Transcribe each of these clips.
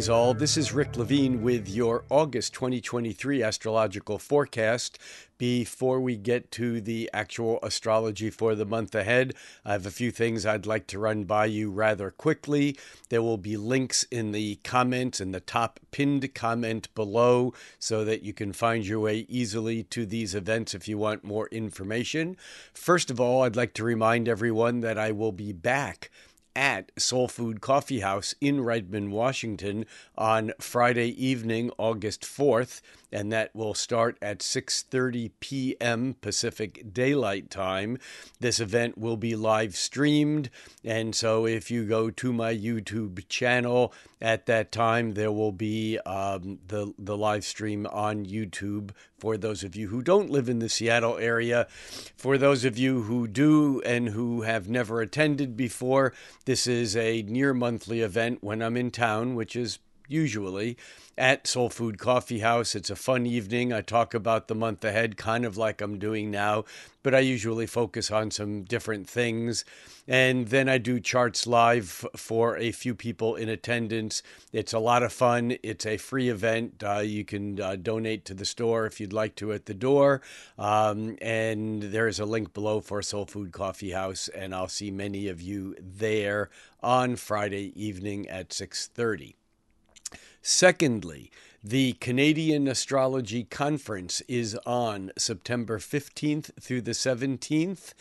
Greetings, all. This is Rick Levine with your August 2023 astrological forecast. Before we get to the actual astrology for the month ahead, I have a few things I'd like to run by you rather quickly. There will be links in the comments in the top pinned comment below so that you can find your way easily to these events if you want more information. First of all, I'd like to remind everyone that I will be back at Soul Food Coffee House in Redmond, Washington on Friday evening, August 4th and that will start at 6:30 p.m. Pacific Daylight Time. This event will be live streamed, and so if you go to my YouTube channel at that time, there will be um, the the live stream on YouTube for those of you who don't live in the Seattle area. For those of you who do and who have never attended before, this is a near monthly event when I'm in town, which is usually at Soul Food Coffee House. It's a fun evening. I talk about the month ahead, kind of like I'm doing now, but I usually focus on some different things. And then I do charts live for a few people in attendance. It's a lot of fun. It's a free event. Uh, you can uh, donate to the store if you'd like to at the door. Um, and there is a link below for Soul Food Coffee House, and I'll see many of you there on Friday evening at 6:30. Secondly, the Canadian Astrology Conference is on September 15th through the 17th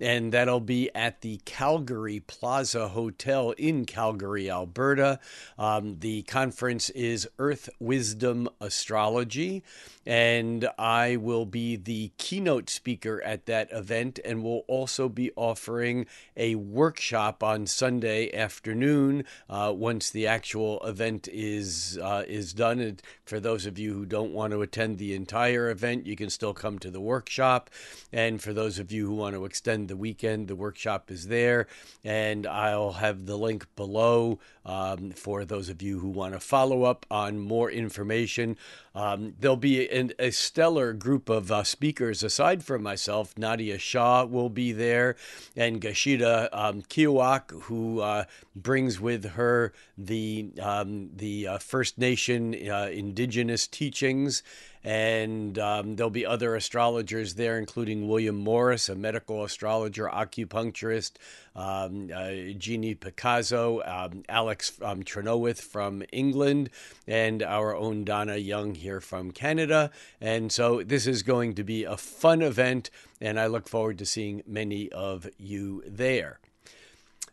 and that'll be at the Calgary Plaza Hotel in Calgary, Alberta. Um, the conference is Earth Wisdom Astrology, and I will be the keynote speaker at that event, and will also be offering a workshop on Sunday afternoon uh, once the actual event is uh, is done. And for those of you who don't want to attend the entire event, you can still come to the workshop, and for those of you who want to extend the weekend. The workshop is there, and I'll have the link below um, for those of you who want to follow up on more information. Um, there'll be an, a stellar group of uh, speakers aside from myself. Nadiya Shah will be there, and Gashida um, Kiowak, who uh, brings with her the um, the uh, First Nation uh, indigenous teachings and um, there'll be other astrologers there, including William Morris, a medical astrologer, acupuncturist, um, uh, Jeannie Picasso, um, Alex um, from England, and our own Donna Young here from Canada. And so this is going to be a fun event, and I look forward to seeing many of you there.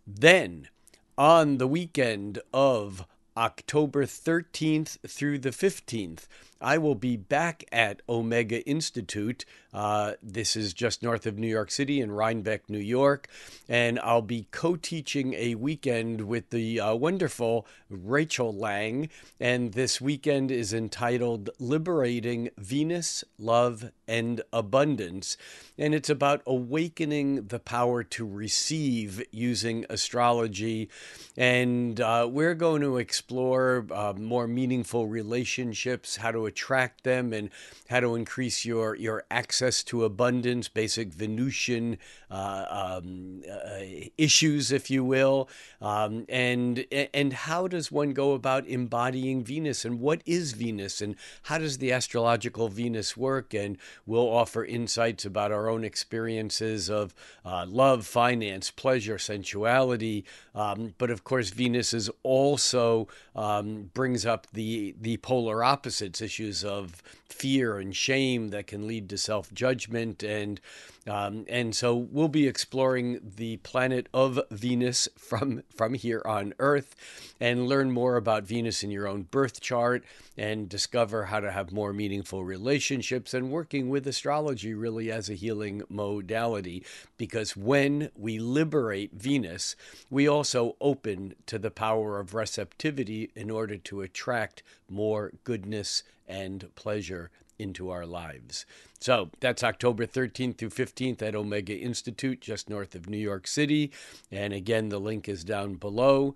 Then, on the weekend of October 13th through the 15th, I will be back at Omega Institute. Uh, this is just north of New York City in Rhinebeck, New York. And I'll be co teaching a weekend with the uh, wonderful Rachel Lang. And this weekend is entitled Liberating Venus, Love, and Abundance. And it's about awakening the power to receive using astrology. And uh, we're going to explore uh, more meaningful relationships, how to attract them and how to increase your, your access to abundance, basic Venusian uh, um, uh, issues, if you will, um, and and how does one go about embodying Venus, and what is Venus, and how does the astrological Venus work, and we'll offer insights about our own experiences of uh, love, finance, pleasure, sensuality, um, but of course Venus is also um, brings up the the polar opposites issues of fear and shame that can lead to self judgment and um, and so we'll be exploring the planet of Venus from from here on Earth and learn more about Venus in your own birth chart and discover how to have more meaningful relationships and working with astrology really as a healing modality. Because when we liberate Venus we also open to the power of receptivity in order to attract more goodness and pleasure into our lives. So that's October 13th through 15th at Omega Institute, just north of New York City. And again, the link is down below.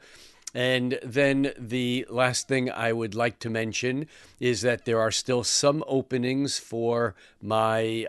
And then the last thing I would like to mention is that there are still some openings for my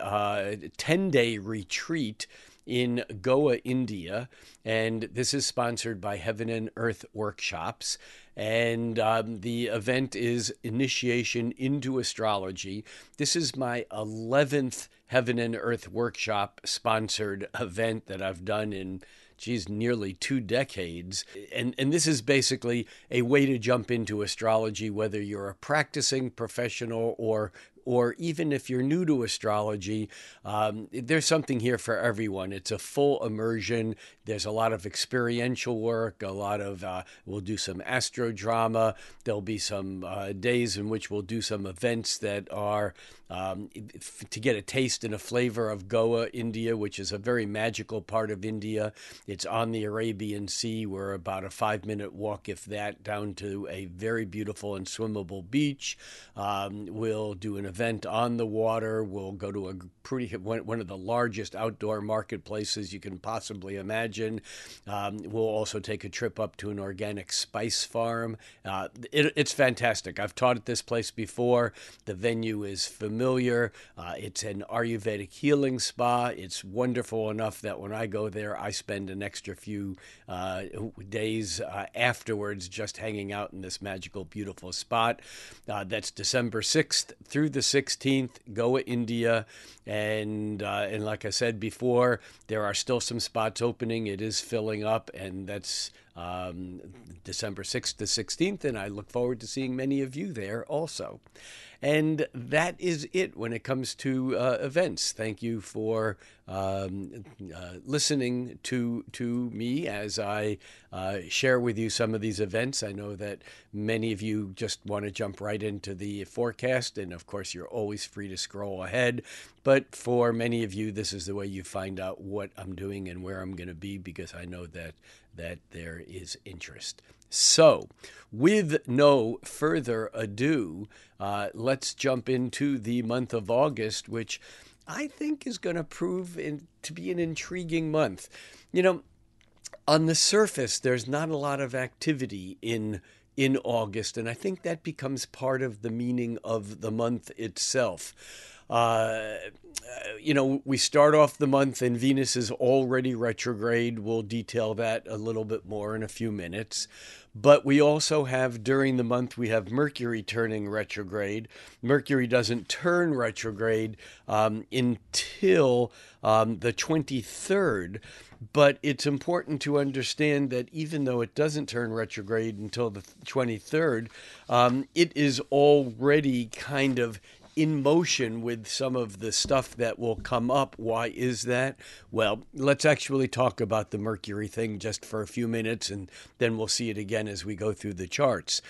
10 uh, day retreat in Goa, India. And this is sponsored by Heaven and Earth Workshops. And um, the event is Initiation into Astrology. This is my 11th Heaven and Earth Workshop sponsored event that I've done in geez, nearly two decades. And, and this is basically a way to jump into astrology, whether you're a practicing professional or or even if you're new to astrology, um, there's something here for everyone. It's a full immersion. There's a lot of experiential work, a lot of, uh, we'll do some astro drama. There'll be some uh, days in which we'll do some events that are um, to get a taste and a flavor of Goa, India, which is a very magical part of India. It's on the Arabian Sea. We're about a five minute walk, if that, down to a very beautiful and swimmable beach. Um, we'll do an event on the water. We'll go to a pretty one of the largest outdoor marketplaces you can possibly imagine. Um, we'll also take a trip up to an organic spice farm. Uh, it, it's fantastic. I've taught at this place before. The venue is familiar. Uh, it's an Ayurvedic healing spa. It's wonderful enough that when I go there, I spend an extra few uh, days uh, afterwards just hanging out in this magical, beautiful spot. Uh, that's December 6th through the 16th, Goa, India. And, uh, and like I said before, there are still some spots opening. It is filling up, and that's um, December 6th to 16th. And I look forward to seeing many of you there also. And that is it when it comes to uh, events. Thank you for um, uh, listening to to me as I uh, share with you some of these events. I know that many of you just want to jump right into the forecast, and of course, you're always free to scroll ahead. But for many of you, this is the way you find out what I'm doing and where I'm going to be because I know that that there is interest. So, with no further ado, uh, let's jump into the month of August, which I think is going to prove in, to be an intriguing month. You know, on the surface, there's not a lot of activity in in August, and I think that becomes part of the meaning of the month itself. Uh, you know, we start off the month and Venus is already retrograde. We'll detail that a little bit more in a few minutes. But we also have during the month, we have Mercury turning retrograde. Mercury doesn't turn retrograde um, until um, the 23rd. But it's important to understand that even though it doesn't turn retrograde until the 23rd, um, it is already kind of in motion with some of the stuff that will come up. Why is that? Well, let's actually talk about the Mercury thing just for a few minutes and then we'll see it again as we go through the charts.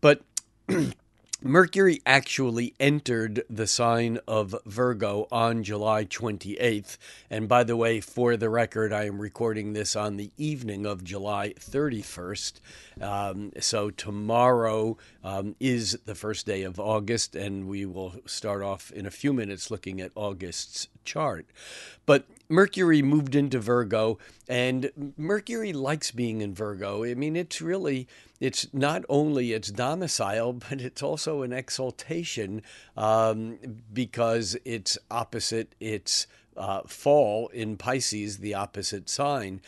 But Mercury actually entered the sign of Virgo on July 28th. And by the way, for the record, I am recording this on the evening of July 31st. Um, so tomorrow um, is the first day of August, and we will start off in a few minutes looking at August's chart. But Mercury moved into Virgo, and Mercury likes being in Virgo. I mean, it's really, it's not only its domicile, but it's also an exaltation um, because it's opposite its uh, fall in Pisces, the opposite sign.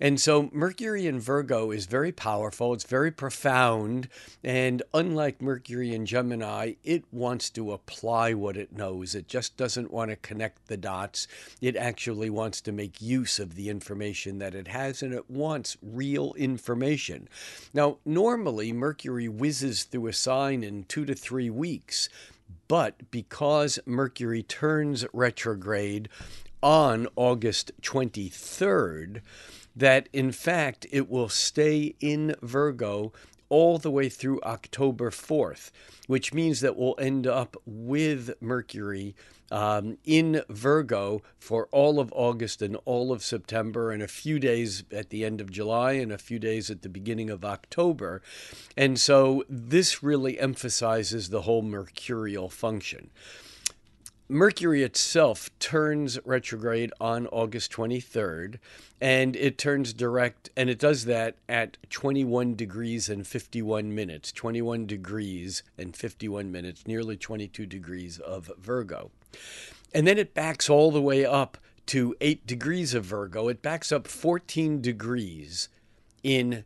And so Mercury in Virgo is very powerful, it's very profound, and unlike Mercury in Gemini, it wants to apply what it knows. It just doesn't want to connect the dots. It actually wants to make use of the information that it has, and it wants real information. Now, normally Mercury whizzes through a sign in two to three weeks. But because Mercury turns retrograde on August 23rd, that in fact it will stay in Virgo all the way through October 4th, which means that we'll end up with Mercury um, in Virgo for all of August and all of September, and a few days at the end of July and a few days at the beginning of October. And so this really emphasizes the whole mercurial function. Mercury itself turns retrograde on August 23rd, and it turns direct, and it does that at 21 degrees and 51 minutes. 21 degrees and 51 minutes, nearly 22 degrees of Virgo. And then it backs all the way up to 8 degrees of Virgo. It backs up 14 degrees in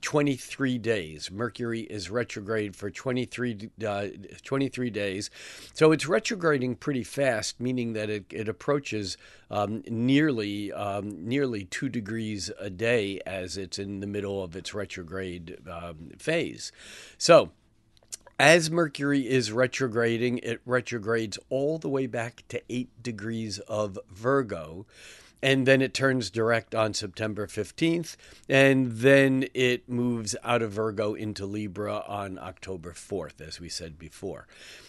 23 days. Mercury is retrograde for 23, uh, 23 days. So it's retrograding pretty fast, meaning that it, it approaches um, nearly, um, nearly two degrees a day as it's in the middle of its retrograde um, phase. So as Mercury is retrograding, it retrogrades all the way back to 8 degrees of Virgo and then it turns direct on September 15th, and then it moves out of Virgo into Libra on October 4th, as we said before.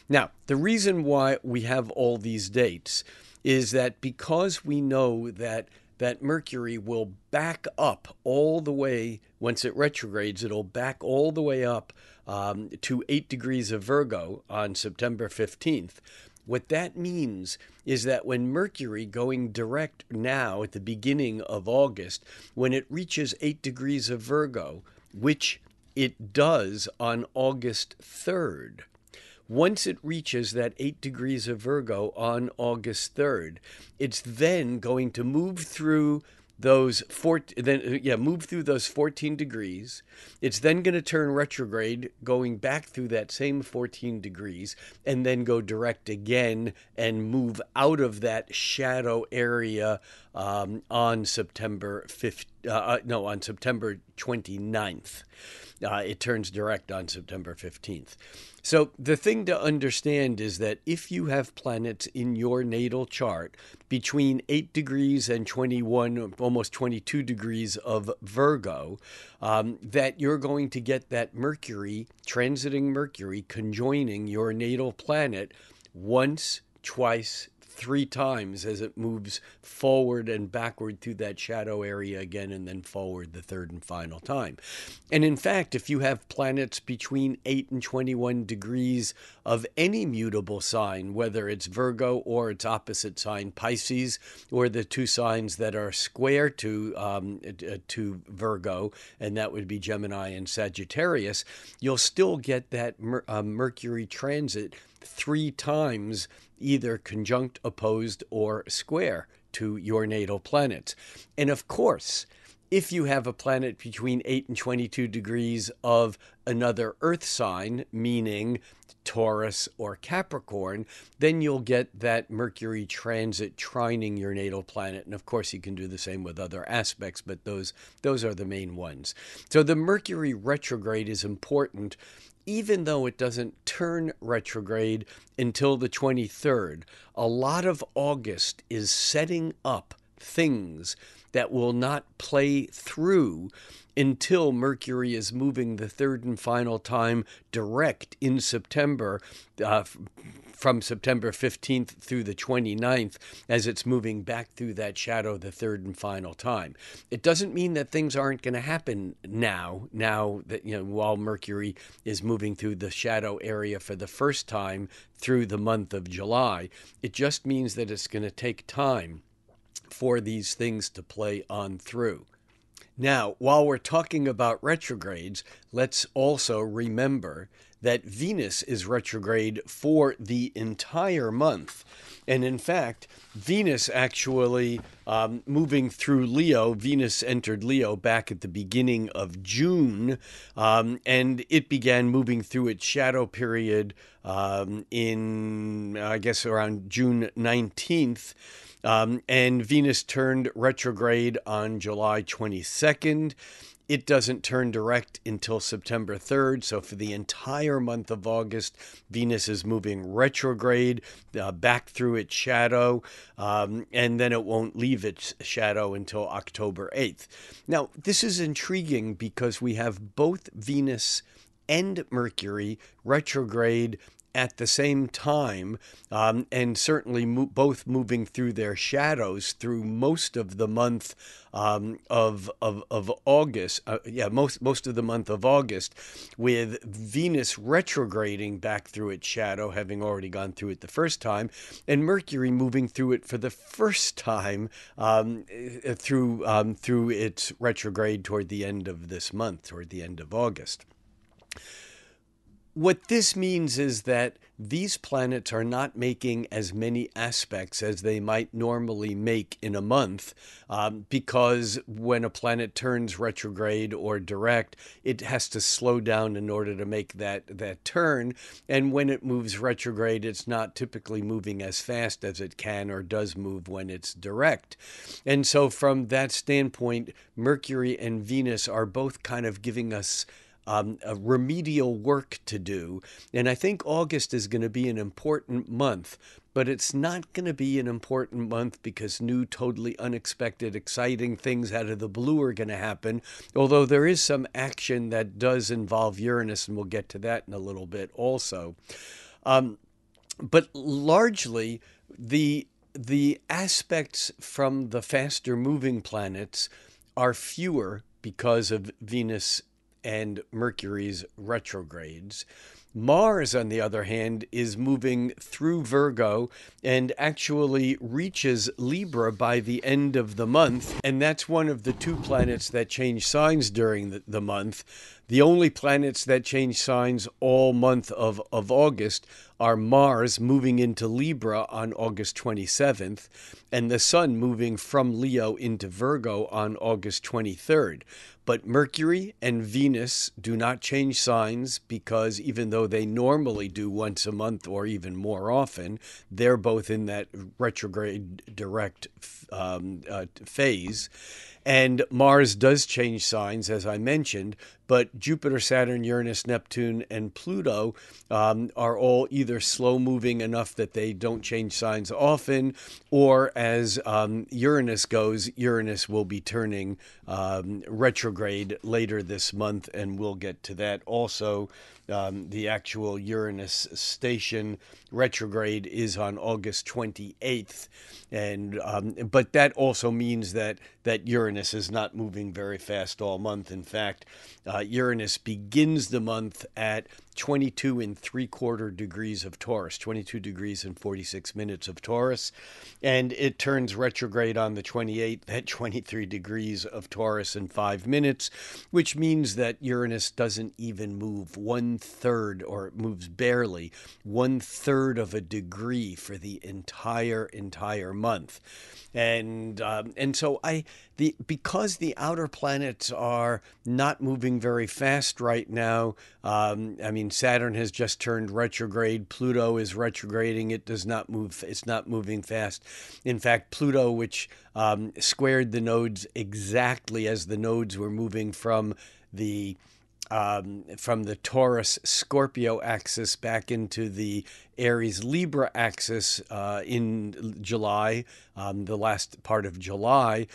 Now, the reason why we have all these dates is that because we know that that Mercury will back up all the way, once it retrogrades, it'll back all the way up um, to 8 degrees of Virgo on September 15th. What that means is that when Mercury going direct now at the beginning of August, when it reaches 8 degrees of Virgo, which it does on August 3rd, once it reaches that 8 degrees of Virgo on August 3rd, it's then going to move through those four then yeah move through those 14 degrees. It's then going to turn retrograde going back through that same 14 degrees and then go direct again and move out of that shadow area um, on september 5th uh, uh, no on september 29th uh, it turns direct on september 15th so, the thing to understand is that if you have planets in your natal chart between 8 degrees and 21, almost 22 degrees of Virgo, um, that you're going to get that Mercury, transiting Mercury, conjoining your natal planet once, twice, three times as it moves forward and backward through that shadow area again and then forward the third and final time. And in fact, if you have planets between 8 and 21 degrees of any mutable sign, whether it's Virgo or its opposite sign, Pisces, or the two signs that are square to, um, uh, to Virgo, and that would be Gemini and Sagittarius, you'll still get that uh, Mercury transit three times either conjunct, opposed, or square to your natal planets. And of course, if you have a planet between 8 and 22 degrees of another Earth sign, meaning Taurus or Capricorn, then you'll get that Mercury transit trining your natal planet. And of course, you can do the same with other aspects, but those, those are the main ones. So the Mercury retrograde is important even though it doesn't turn retrograde until the 23rd, a lot of August is setting up things that will not play through until Mercury is moving the third and final time direct in September uh, from September 15th through the 29th as it's moving back through that shadow the third and final time. It doesn't mean that things aren't going to happen now, now that, you know, while Mercury is moving through the shadow area for the first time through the month of July. It just means that it's going to take time for these things to play on through. Now, while we're talking about retrogrades, let's also remember that Venus is retrograde for the entire month. And in fact, Venus actually um, moving through Leo, Venus entered Leo back at the beginning of June, um, and it began moving through its shadow period um, in, I guess, around June 19th. Um, and Venus turned retrograde on July 22nd. It doesn't turn direct until September 3rd. So, for the entire month of August, Venus is moving retrograde uh, back through its shadow, um, and then it won't leave its shadow until October 8th. Now, this is intriguing because we have both Venus and Mercury retrograde at the same time, um, and certainly mo- both moving through their shadows through most of the month um, of, of, of August. Uh, yeah, most, most of the month of August, with Venus retrograding back through its shadow, having already gone through it the first time, and Mercury moving through it for the first time um, uh, through, um, through its retrograde toward the end of this month, toward the end of August what this means is that these planets are not making as many aspects as they might normally make in a month um, because when a planet turns retrograde or direct, it has to slow down in order to make that, that turn. And when it moves retrograde, it's not typically moving as fast as it can or does move when it's direct. And so, from that standpoint, Mercury and Venus are both kind of giving us um, remedial work to do. And I think August is going to be an important month, but it's not going to be an important month because new, totally unexpected, exciting things out of the blue are going to happen. Although there is some action that does involve Uranus, and we'll get to that in a little bit also. Um, but largely, the the aspects from the faster moving planets are fewer because of Venus and Mercury's retrogrades. Mars, on the other hand, is moving through Virgo and actually reaches Libra by the end of the month. And that's one of the two planets that change signs during the, the month. The only planets that change signs all month of, of August are Mars moving into Libra on August 27th and the Sun moving from Leo into Virgo on August 23rd. But Mercury and Venus do not change signs because even though they normally do once a month or even more often, they're both in that retrograde direct um, uh, phase. And Mars does change signs, as I mentioned, but Jupiter, Saturn, Uranus, Neptune, and Pluto um, are all either slow moving enough that they don't change signs often, or as um, Uranus goes, Uranus will be turning um, retrograde later this month, and we'll get to that also. Um, the actual Uranus station retrograde is on August 28th, and um, but that also means that that Uranus is not moving very fast all month. In fact, uh, Uranus begins the month at 22 and three quarter degrees of Taurus, 22 degrees and 46 minutes of Taurus. And it turns retrograde on the 28th at 23 degrees of Taurus in five minutes, which means that Uranus doesn't even move one third, or moves barely one third of a degree for the entire, entire month and um, and so I the because the outer planets are not moving very fast right now. Um, I mean, Saturn has just turned retrograde. Pluto is retrograding. It does not move. It's not moving fast. In fact, Pluto, which um, squared the nodes exactly as the nodes were moving from the um, from the Taurus Scorpio axis back into the Aries Libra axis uh, in July, um, the last part of July.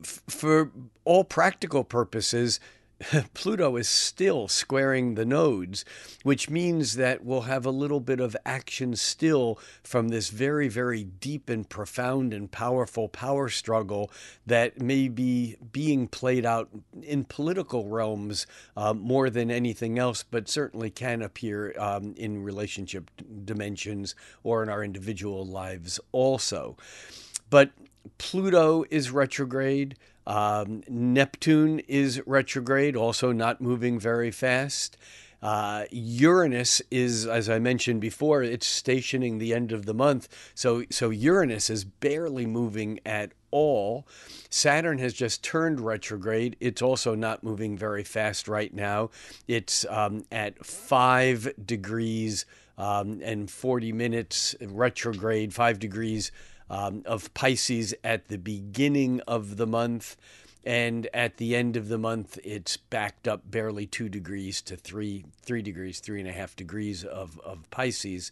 F- for all practical purposes, Pluto is still squaring the nodes, which means that we'll have a little bit of action still from this very, very deep and profound and powerful power struggle that may be being played out in political realms uh, more than anything else, but certainly can appear um, in relationship dimensions or in our individual lives also. But Pluto is retrograde. Um, Neptune is retrograde, also not moving very fast. Uh, Uranus is, as I mentioned before, it's stationing the end of the month. So, so Uranus is barely moving at all. Saturn has just turned retrograde. It's also not moving very fast right now. It's um, at five degrees um, and 40 minutes retrograde, five degrees um, of Pisces at the beginning of the month. And at the end of the month, it's backed up barely two degrees to three, three degrees, three and a half degrees of, of Pisces.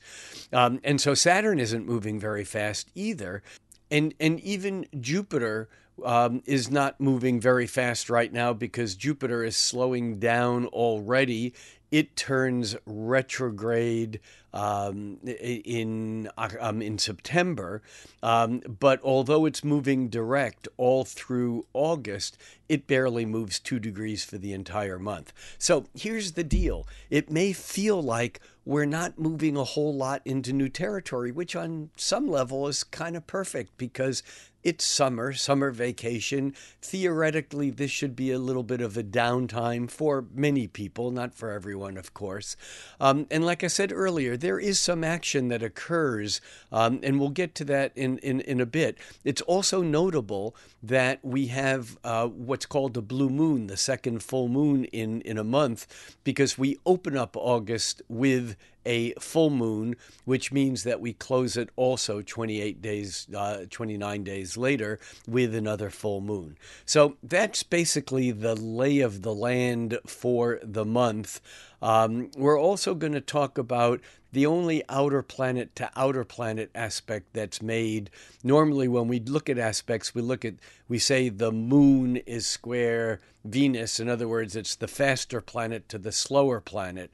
Um, and so Saturn isn't moving very fast either. And, and even Jupiter um, is not moving very fast right now because Jupiter is slowing down already it turns retrograde um, in um, in September, um, but although it's moving direct all through August, it barely moves two degrees for the entire month. So here's the deal: it may feel like we're not moving a whole lot into new territory, which on some level is kind of perfect because it's summer, summer vacation. Theoretically, this should be a little bit of a downtime for many people, not for everyone, of course. Um, and like I said earlier, there is some action that occurs, um, and we'll get to that in, in, in a bit. It's also notable that we have uh, what's called a blue moon, the second full moon in, in a month, because we open up August with a full moon, which means that we close it also 28 days, uh, 29 days later with another full moon. So that's basically the lay of the land for the month. Um, we're also going to talk about the only outer planet to outer planet aspect that's made. Normally, when we look at aspects, we look at, we say the moon is square Venus. In other words, it's the faster planet to the slower planet.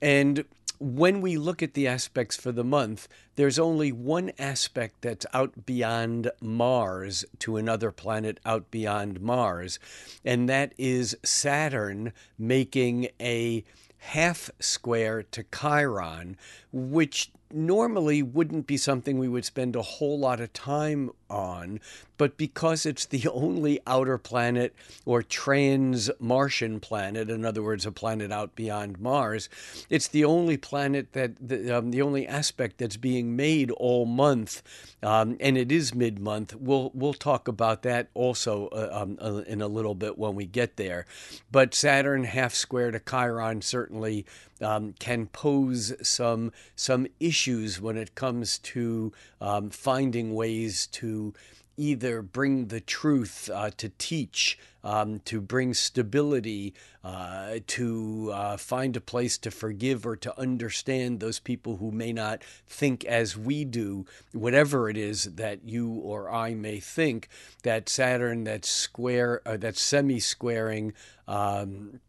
And when we look at the aspects for the month, there's only one aspect that's out beyond Mars to another planet out beyond Mars, and that is Saturn making a half square to Chiron, which normally wouldn't be something we would spend a whole lot of time on, but because it's the only outer planet or trans Martian planet, in other words, a planet out beyond Mars, it's the only planet that the, um, the only aspect that's being made all month, um, and it is mid month. We'll we'll talk about that also uh, um, uh, in a little bit when we get there. But Saturn half square to Chiron certainly um, can pose some some issues when it comes to um, finding ways to either bring the truth uh, to teach, um, to bring stability, uh, to uh, find a place to forgive or to understand those people who may not think as we do, whatever it is that you or I may think, that Saturn, that square, uh, that semi squaring. Um,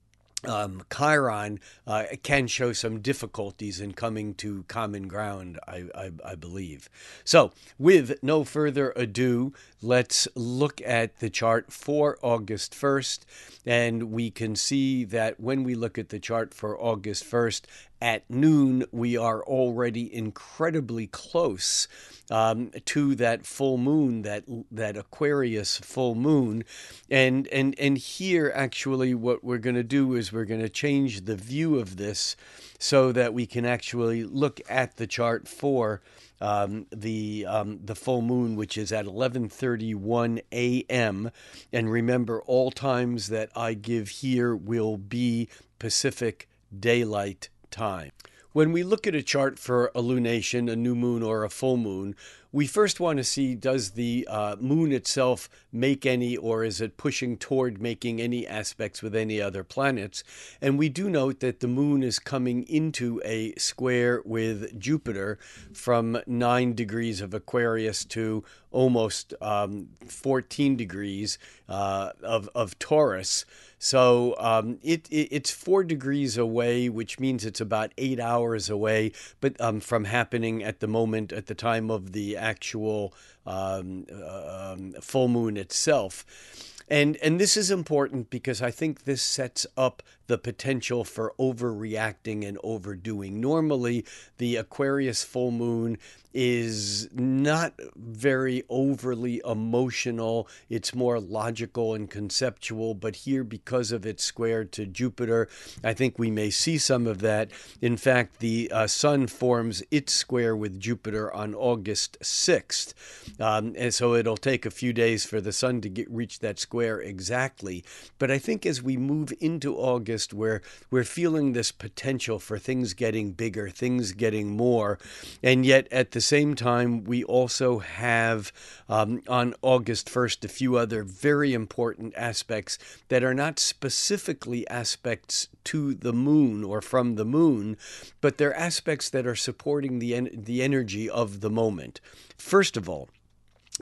um, Chiron uh, can show some difficulties in coming to common ground, I, I, I, believe. So, with no further ado, let's look at the chart for August 1st. And we can see that when we look at the chart for August 1st, at noon, we are already incredibly close um, to that full moon, that that Aquarius full moon, and and and here actually, what we're going to do is we're going to change the view of this so that we can actually look at the chart for. Um, the um, the full moon, which is at 11:31 a.m. And remember, all times that I give here will be Pacific Daylight Time. When we look at a chart for a lunation, a new moon, or a full moon, we first want to see does the uh, moon itself make any, or is it pushing toward making any aspects with any other planets? And we do note that the moon is coming into a square with Jupiter from 9 degrees of Aquarius to almost um, 14 degrees uh, of, of Taurus. So um, it, it, it's four degrees away, which means it's about eight hours away, but um, from happening at the moment at the time of the actual um, uh, um, full moon itself. And and this is important because I think this sets up the potential for overreacting and overdoing. Normally, the Aquarius full moon is not very overly emotional. It's more logical and conceptual. But here, because of its square to Jupiter, I think we may see some of that. In fact, the uh, Sun forms its square with Jupiter on August 6th. Um, and so it'll take a few days for the Sun to get, reach that square exactly. But I think as we move into August, where we're feeling this potential for things getting bigger, things getting more, and yet at the same time, we also have um, on August 1st a few other very important aspects that are not specifically aspects to the moon or from the moon, but they're aspects that are supporting the, en- the energy of the moment. First of all,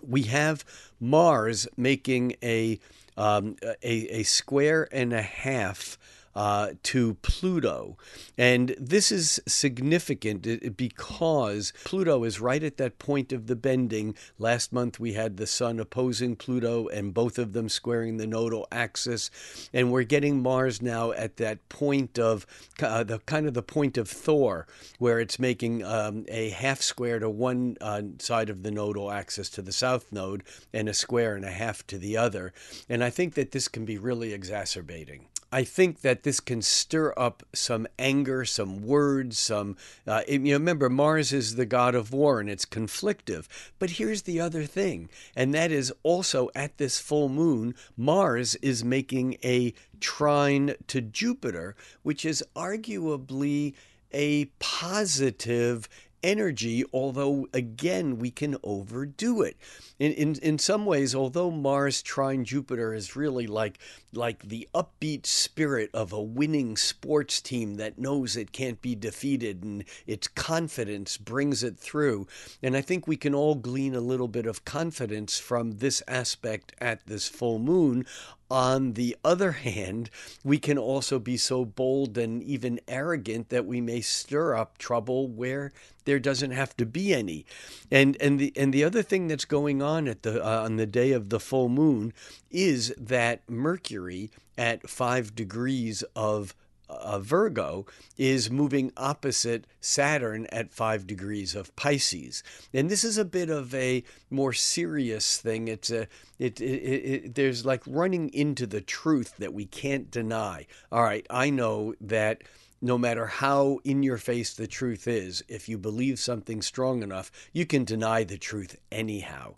we have Mars making a um, a, a square and a half uh, to Pluto. And this is significant because Pluto is right at that point of the bending. Last month we had the Sun opposing Pluto and both of them squaring the nodal axis. And we're getting Mars now at that point of uh, the kind of the point of Thor, where it's making um, a half square to one uh, side of the nodal axis to the south node and a square and a half to the other. And I think that this can be really exacerbating. I think that this can stir up some anger, some words, some. Uh, you remember, Mars is the god of war and it's conflictive. But here's the other thing, and that is also at this full moon, Mars is making a trine to Jupiter, which is arguably a positive energy, although again, we can overdo it. In, in, in some ways, although Mars trine Jupiter is really like, like the upbeat spirit of a winning sports team that knows it can't be defeated and its confidence brings it through. And I think we can all glean a little bit of confidence from this aspect at this full moon on the other hand, we can also be so bold and even arrogant that we may stir up trouble where there doesn't have to be any. And and the and the other thing that's going on at the uh, on the day of the full moon is that Mercury at 5 degrees of uh, Virgo is moving opposite Saturn at five degrees of Pisces, and this is a bit of a more serious thing. It's a it, it, it, there's like running into the truth that we can't deny. All right, I know that no matter how in your face the truth is, if you believe something strong enough, you can deny the truth anyhow.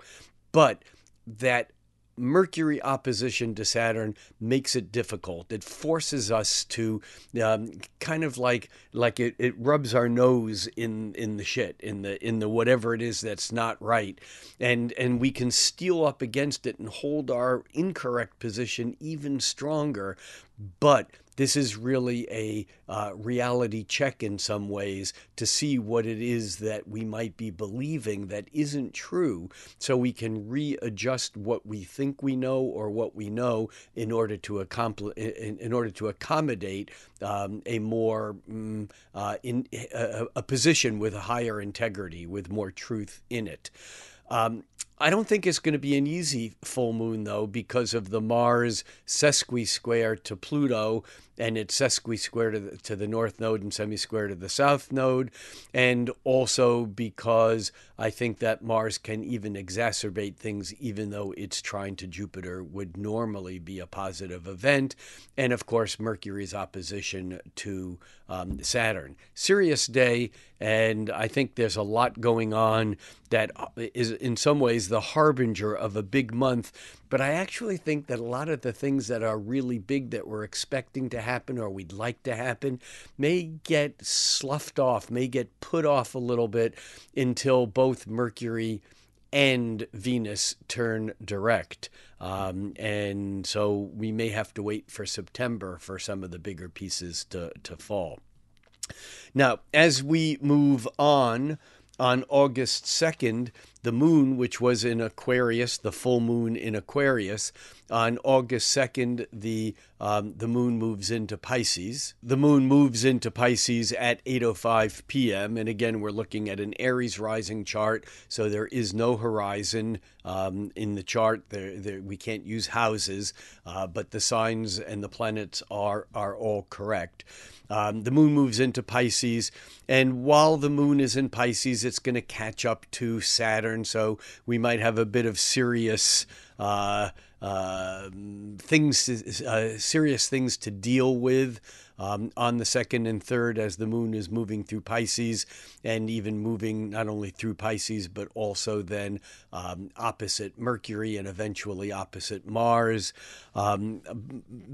But that Mercury opposition to Saturn makes it difficult. It forces us to um, kind of like like it, it rubs our nose in in the shit in the in the whatever it is that's not right, and and we can steel up against it and hold our incorrect position even stronger. But this is really a uh, reality check in some ways to see what it is that we might be believing that isn't true so we can readjust what we think we know or what we know in order to accomplish in, in order to accommodate um, a more mm, uh, in a, a position with a higher integrity with more truth in it. Um, I don't think it's going to be an easy full moon, though, because of the Mars sesqui square to Pluto and its sesqui square to the, to the north node and semi square to the south node. And also because I think that Mars can even exacerbate things, even though its trine to Jupiter would normally be a positive event. And of course, Mercury's opposition to um, Saturn. Serious day. And I think there's a lot going on that is, in some ways, the harbinger of a big month. But I actually think that a lot of the things that are really big that we're expecting to happen or we'd like to happen may get sloughed off, may get put off a little bit until both Mercury and Venus turn direct. Um, and so we may have to wait for September for some of the bigger pieces to, to fall. Now, as we move on, on August 2nd, the moon, which was in Aquarius, the full moon in Aquarius, on August 2nd, the um, the moon moves into Pisces. The moon moves into Pisces at 8:05 p.m. And again, we're looking at an Aries rising chart, so there is no horizon um, in the chart. There, there, we can't use houses, uh, but the signs and the planets are are all correct. Um, the moon moves into Pisces, and while the moon is in Pisces, it's going to catch up to Saturn. So we might have a bit of serious uh, uh, things, uh, serious things to deal with um, on the second and third as the moon is moving through Pisces and even moving not only through Pisces but also then um, opposite Mercury and eventually opposite Mars. Um,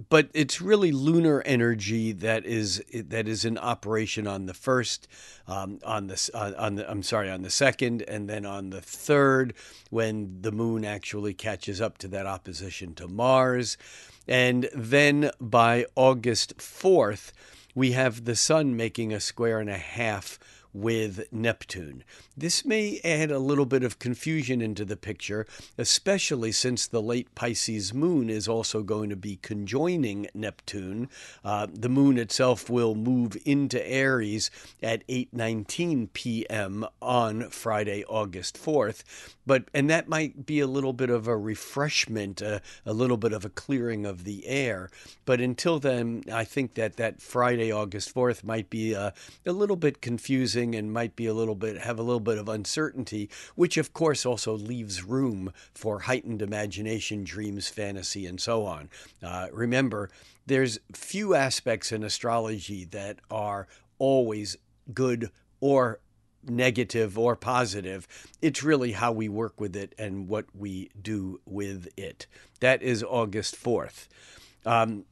but it's really lunar energy that is that is in operation on the first, um, on the uh, on the I'm sorry on the second, and then on the third when the moon actually catches up to that opposition to Mars. And then by August 4th, we have the sun making a square and a half with Neptune. This may add a little bit of confusion into the picture, especially since the late Pisces moon is also going to be conjoining Neptune. Uh, the moon itself will move into Aries at 8:19 p.m. on Friday, August 4th, but and that might be a little bit of a refreshment, uh, a little bit of a clearing of the air. But until then, I think that that Friday, August 4th might be uh, a little bit confusing and might be a little bit have a little bit of uncertainty, which of course also leaves room for heightened imagination, dreams, fantasy, and so on. Uh, remember, there's few aspects in astrology that are always good or negative or positive. It's really how we work with it and what we do with it. That is August 4th. Um,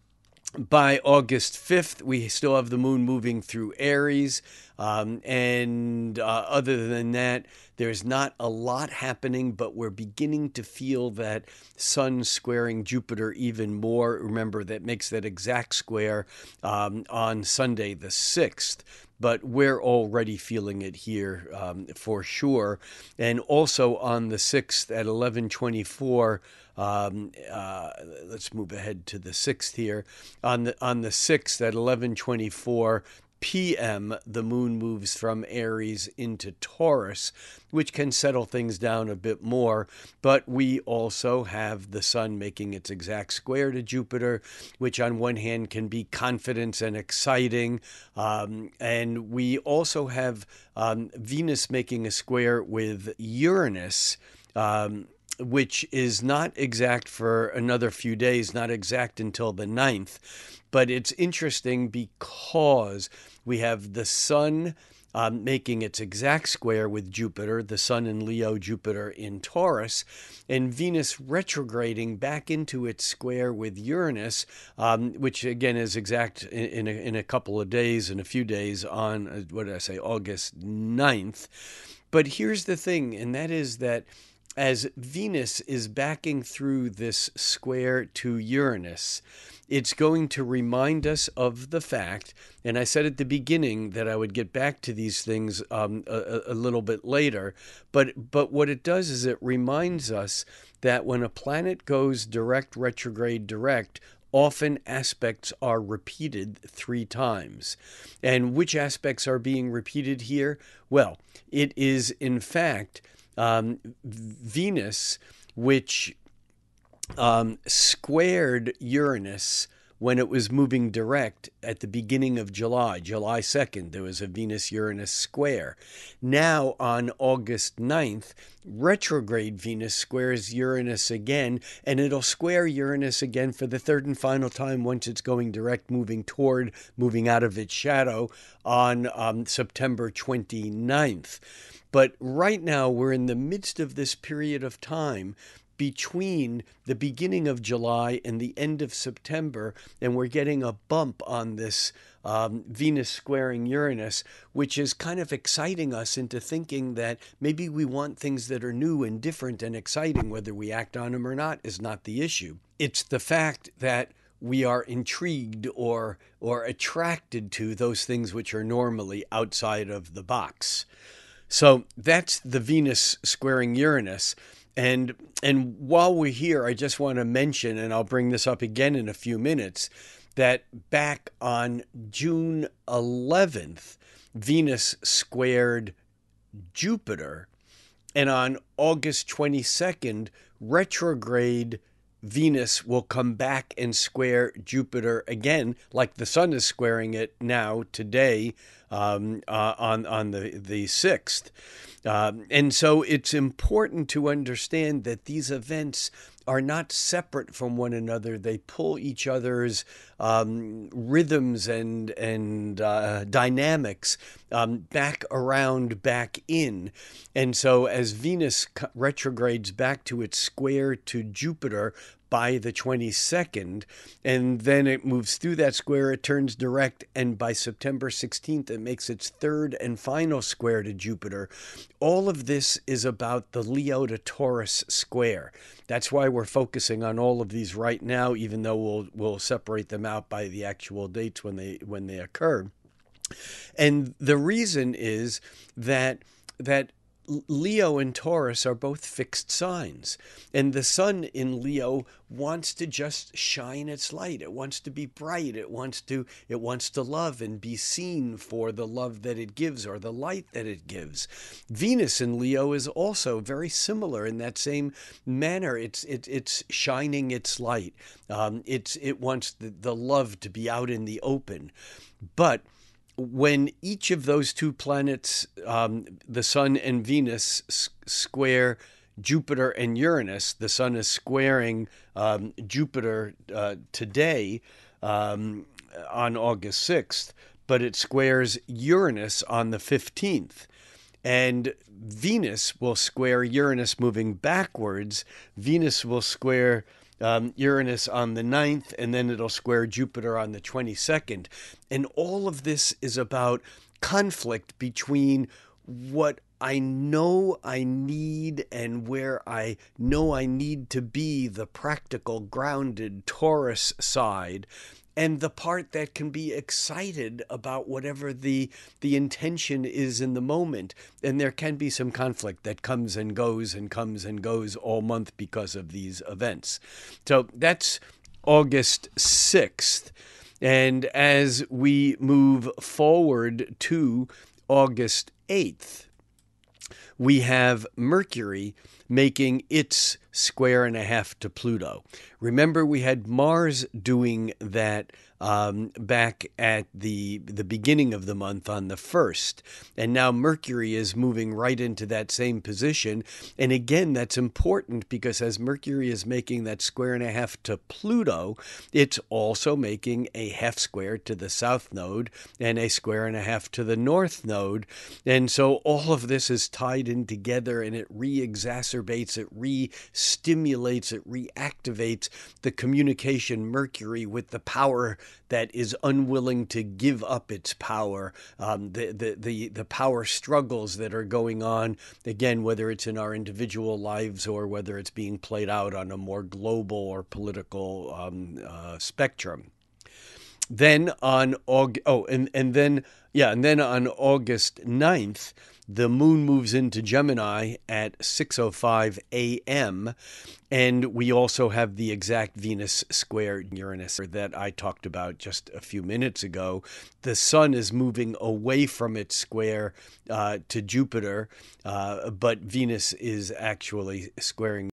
by August 5th, we still have the moon moving through Aries. Um, and uh, other than that, there's not a lot happening, but we're beginning to feel that Sun squaring Jupiter even more. Remember, that makes that exact square um, on Sunday, the 6th but we're already feeling it here um, for sure. And also on the 6th at 1124, um, uh, let's move ahead to the 6th here. On the, on the 6th at 1124, p.m., the moon moves from Aries into Taurus, which can settle things down a bit more. But we also have the sun making its exact square to Jupiter, which on one hand can be confidence and exciting. Um, and we also have um, Venus making a square with Uranus. Um, which is not exact for another few days, not exact until the 9th. But it's interesting because we have the Sun um, making its exact square with Jupiter, the Sun in Leo, Jupiter in Taurus, and Venus retrograding back into its square with Uranus, um, which again is exact in, in, a, in, a, couple of days, in a few days on, uh, what did I say, August 9th. But here's the thing, and that is that as Venus is backing through this square to Uranus, it's going to remind us of the fact, and I said at the beginning that I would get back to these things um, a, a little bit later, but but what it does is it reminds us that when a planet goes direct, retrograde, direct, often aspects are repeated three times. And which aspects are being repeated here? Well, it is in fact um, Venus, which um, squared Uranus when it was moving direct at the beginning of July, July 2nd, there was a Venus Uranus square. Now, on August 9th, retrograde Venus squares Uranus again, and it'll square Uranus again for the third and final time once it's going direct, moving toward, moving out of its shadow on um, September 29th. But right now, we're in the midst of this period of time between the beginning of July and the end of September, and we're getting a bump on this um, Venus squaring Uranus, which is kind of exciting us into thinking that maybe we want things that are new and different and exciting, whether we act on them or not, is not the issue. It's the fact that we are intrigued or or attracted to those things which are normally outside of the box. So that's the Venus squaring Uranus. And and while we're here, I just want to mention, and I'll bring this up again in a few minutes, that back on June 11th, Venus squared Jupiter, and on August 22nd, retrograde Venus will come back and square Jupiter again, like the Sun is squaring it now today um, uh, on on the the sixth. Um, and so it's important to understand that these events are not separate from one another. They pull each other's um, rhythms and and uh, dynamics um, back around, back in. And so as Venus retrogrades back to its square to Jupiter by the 22nd, and then it moves through that square, it turns direct, and by September 16th, it makes its third and final square to Jupiter. All of this is about the Leo to Taurus square. That's why we're focusing on all of these right now, even though we'll we'll separate them out by the actual dates when they when they occur. And the reason is that that Leo and Taurus are both fixed signs. And the sun in Leo wants to just shine its light. It wants to be bright. It wants to it wants to love and be seen for the love that it gives or the light that it gives. Venus in Leo is also very similar in that same manner. It's it, it's shining its light. Um, it's it wants the, the love to be out in the open. But when each of those two planets, um, the Sun and Venus, s- square Jupiter and Uranus, the Sun is squaring um, Jupiter uh, today um, on August 6th, but it squares Uranus on the 15th. And Venus will square Uranus moving backwards. Venus will square um, Uranus on the 9th, and then it'll square Jupiter on the 22nd. And all of this is about conflict between what I know I need and where I know I need to be the practical, grounded Taurus side and the part that can be excited about whatever the the intention is in the moment. And there can be some conflict that comes and goes and comes and goes all month because of these events. So that's August 6th and as we move forward to August 8th we have Mercury making its square and a half to Pluto. Remember, we had Mars doing that um, back at the the beginning of the month on the first, and now Mercury is moving right into that same position. And again, that's important because as Mercury is making that square and a half to Pluto, it's also making a half square to the south node and a square and a half to the north node, and so all of this is tied in together, and it re-exacerbates, it re-stimulates, it reactivates the communication Mercury with the power that is unwilling to give up its power, um, the, the, the, the power struggles that are going on, again, whether it's in our individual lives or whether it's being played out on a more global or political um, uh, spectrum. Then on August, oh, and, and then, yeah, and then on August 9th, the moon moves into Gemini at 6:05 a.m. and we also have the exact Venus square Uranus that I talked about just a few minutes ago. The sun is moving away from its square uh, to Jupiter, uh, but Venus is actually squaring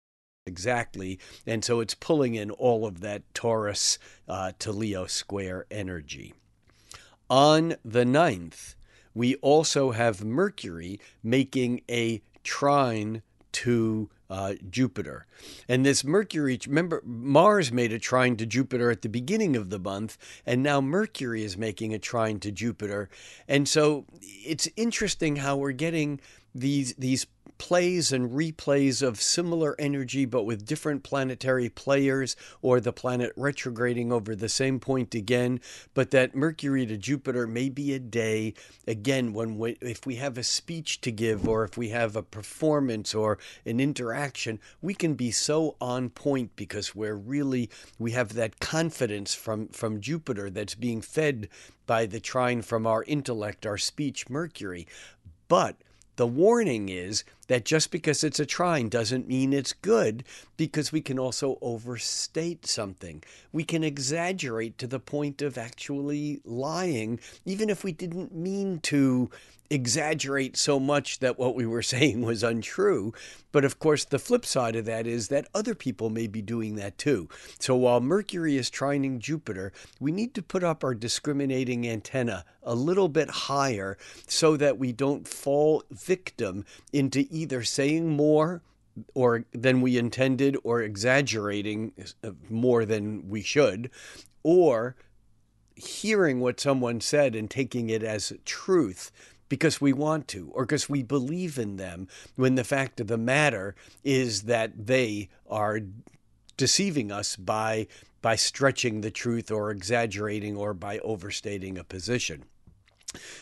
exactly. And so it's pulling in all of that Taurus uh, to Leo square energy. On the 9th, we also have Mercury making a trine to uh, Jupiter. And this Mercury, remember, Mars made a trine to Jupiter at the beginning of the month, and now Mercury is making a trine to Jupiter. And so it's interesting how we're getting these these plays and replays of similar energy but with different planetary players or the planet retrograding over the same point again. But that mercury to jupiter may be a day again when we, if we have a speech to give or if we have a performance or an interaction we can be so on point because we're really we have that confidence from from jupiter that's being fed by the trine from our intellect our speech mercury. But the warning is that just because it's a trine doesn't mean it's good, because we can also overstate something. We can exaggerate to the point of actually lying, even if we didn't mean to exaggerate so much that what we were saying was untrue. But of course, the flip side of that is that other people may be doing that too. So while Mercury is trining Jupiter, we need to put up our discriminating antenna a little bit higher so that we don't fall victim into either saying more or than we intended or exaggerating uh, more than we should or hearing what someone said and taking it as truth because we want to or because we believe in them when the fact of the matter is that they are deceiving us by by stretching the truth or exaggerating or by overstating a position.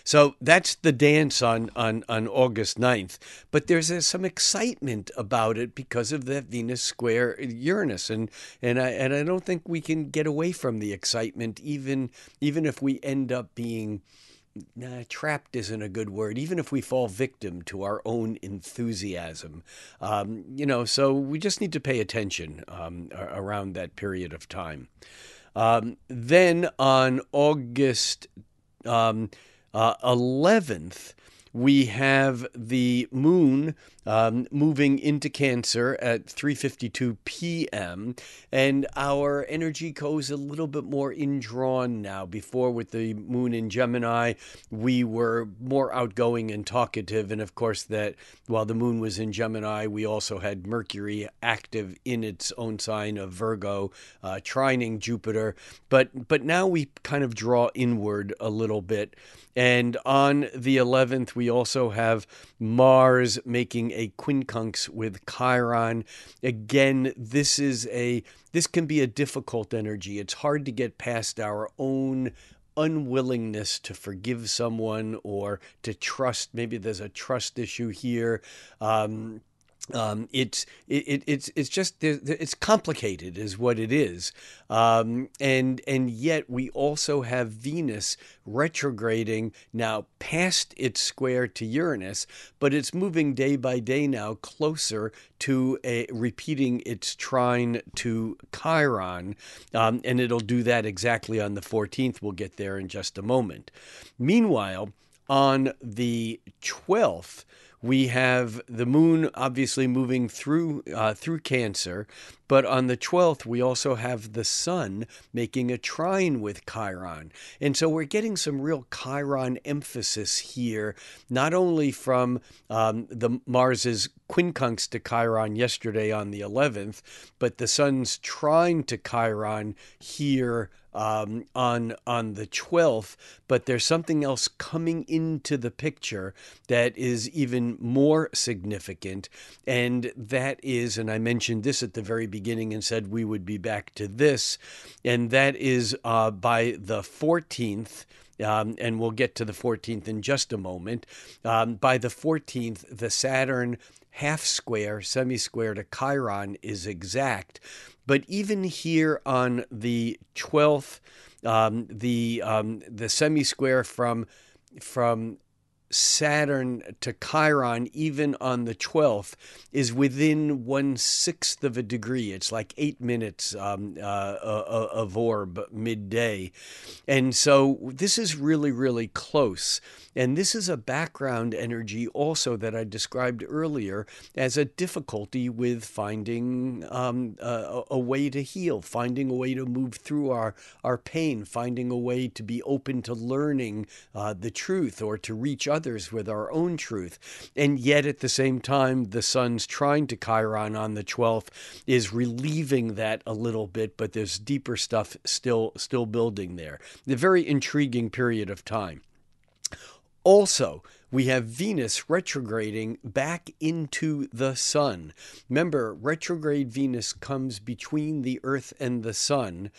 So that's the dance on, on, on August 9th. But there's some excitement about it because of that Venus square Uranus. And, and, I, and I don't think we can get away from the excitement, even, even if we end up being nah, trapped isn't a good word, even if we fall victim to our own enthusiasm. Um, you know, so we just need to pay attention um, around that period of time. Um, then on August um, uh, 11th, we have the moon um, moving into Cancer at 3:52 p.m. and our energy goes a little bit more indrawn now. Before with the moon in Gemini, we were more outgoing and talkative, and of course that while the moon was in Gemini, we also had Mercury active in its own sign of Virgo, uh, trining Jupiter. But but now we kind of draw inward a little bit. And on the 11th, we also have Mars making a quincunx with Chiron. Again, this is a this can be a difficult energy. It's hard to get past our own unwillingness to forgive someone or to trust. Maybe there's a trust issue here. Um, um, it's it, it's it's just it's complicated is what it is. Um, and and yet we also have Venus retrograding now past its square to Uranus but it's moving day by day now closer to a repeating its trine to Chiron. Um, and it'll do that exactly on the 14th we'll get there in just a moment. Meanwhile on the 12th we have the moon obviously moving through uh, through Cancer, but on the 12th we also have the sun making a trine with Chiron. And so we're getting some real Chiron emphasis here, not only from um, the Mars's quincunx to Chiron yesterday on the 11th, but the sun's trine to Chiron here um, on on the 12th, but there's something else coming into the picture that is even more significant, and that is, and I mentioned this at the very beginning and said we would be back to this, and that is uh, by the 14th. Um, and we'll get to the 14th in just a moment. Um, by the 14th, the Saturn half square, semi square to Chiron is exact. But even here on the 12th, um, the um, the semi square from from Saturn to Chiron, even on the 12th, is within one sixth of a degree. It's like eight minutes um, uh, uh of orb midday. And so this is really, really close. And this is a background energy also that I described earlier as a difficulty with finding um, a, a, way to heal, finding a way to move through our, our pain, finding a way to be open to learning uh, the truth or to reach others with our own truth. And yet at the same time, the sun's trying to Chiron on the 12th is relieving that a little bit, but there's deeper stuff still still building there. A very intriguing period of time. Also, we have Venus retrograding back into the sun. Remember, retrograde Venus comes between the earth and the sun,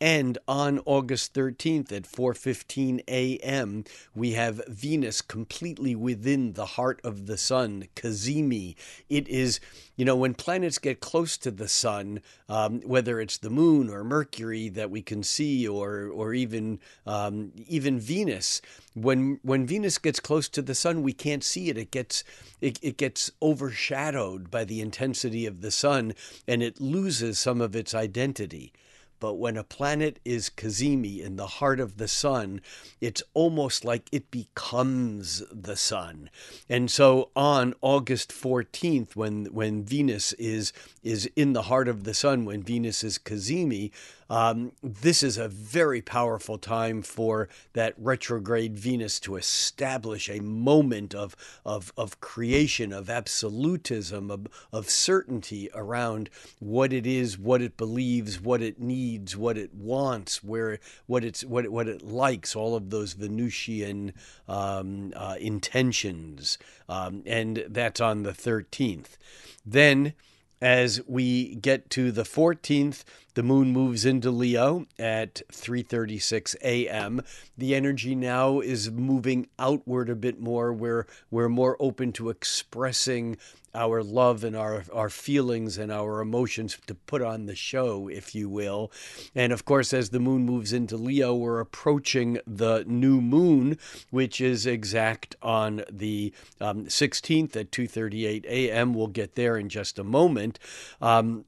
and on August 13th at 4:15 a.m., we have Venus completely within the heart of the sun, Cazimi. It is, you know, when planets get close to the sun, um, whether it's the moon or Mercury that we can see, or or even um, even Venus, when when Venus gets close to the sun, we can't see it. It gets it, it gets overshadowed by the intensity of the sun, and it loses some of its identity. But when a planet is Cazimi in the heart of the sun, it's almost like it becomes the sun. And so on August 14th, when, when Venus is, is in the heart of the sun, when Venus is Cazimi, um, this is a very powerful time for that retrograde Venus to establish a moment of, of, of creation, of absolutism, of, of certainty around what it is, what it believes, what it needs, what it wants, where what it's what it, what it likes, all of those Venusian um, uh, intentions, um, and that's on the thirteenth. Then as we get to the 14th, The moon moves into Leo at 3:36 a.m. The energy now is moving outward a bit more. We're we're more open to expressing our love and our, our feelings and our emotions to put on the show, if you will. And of course, as the moon moves into Leo, we're approaching the new moon, which is exact on the um, 16th at 2:38 a.m. We'll get there in just a moment. Um,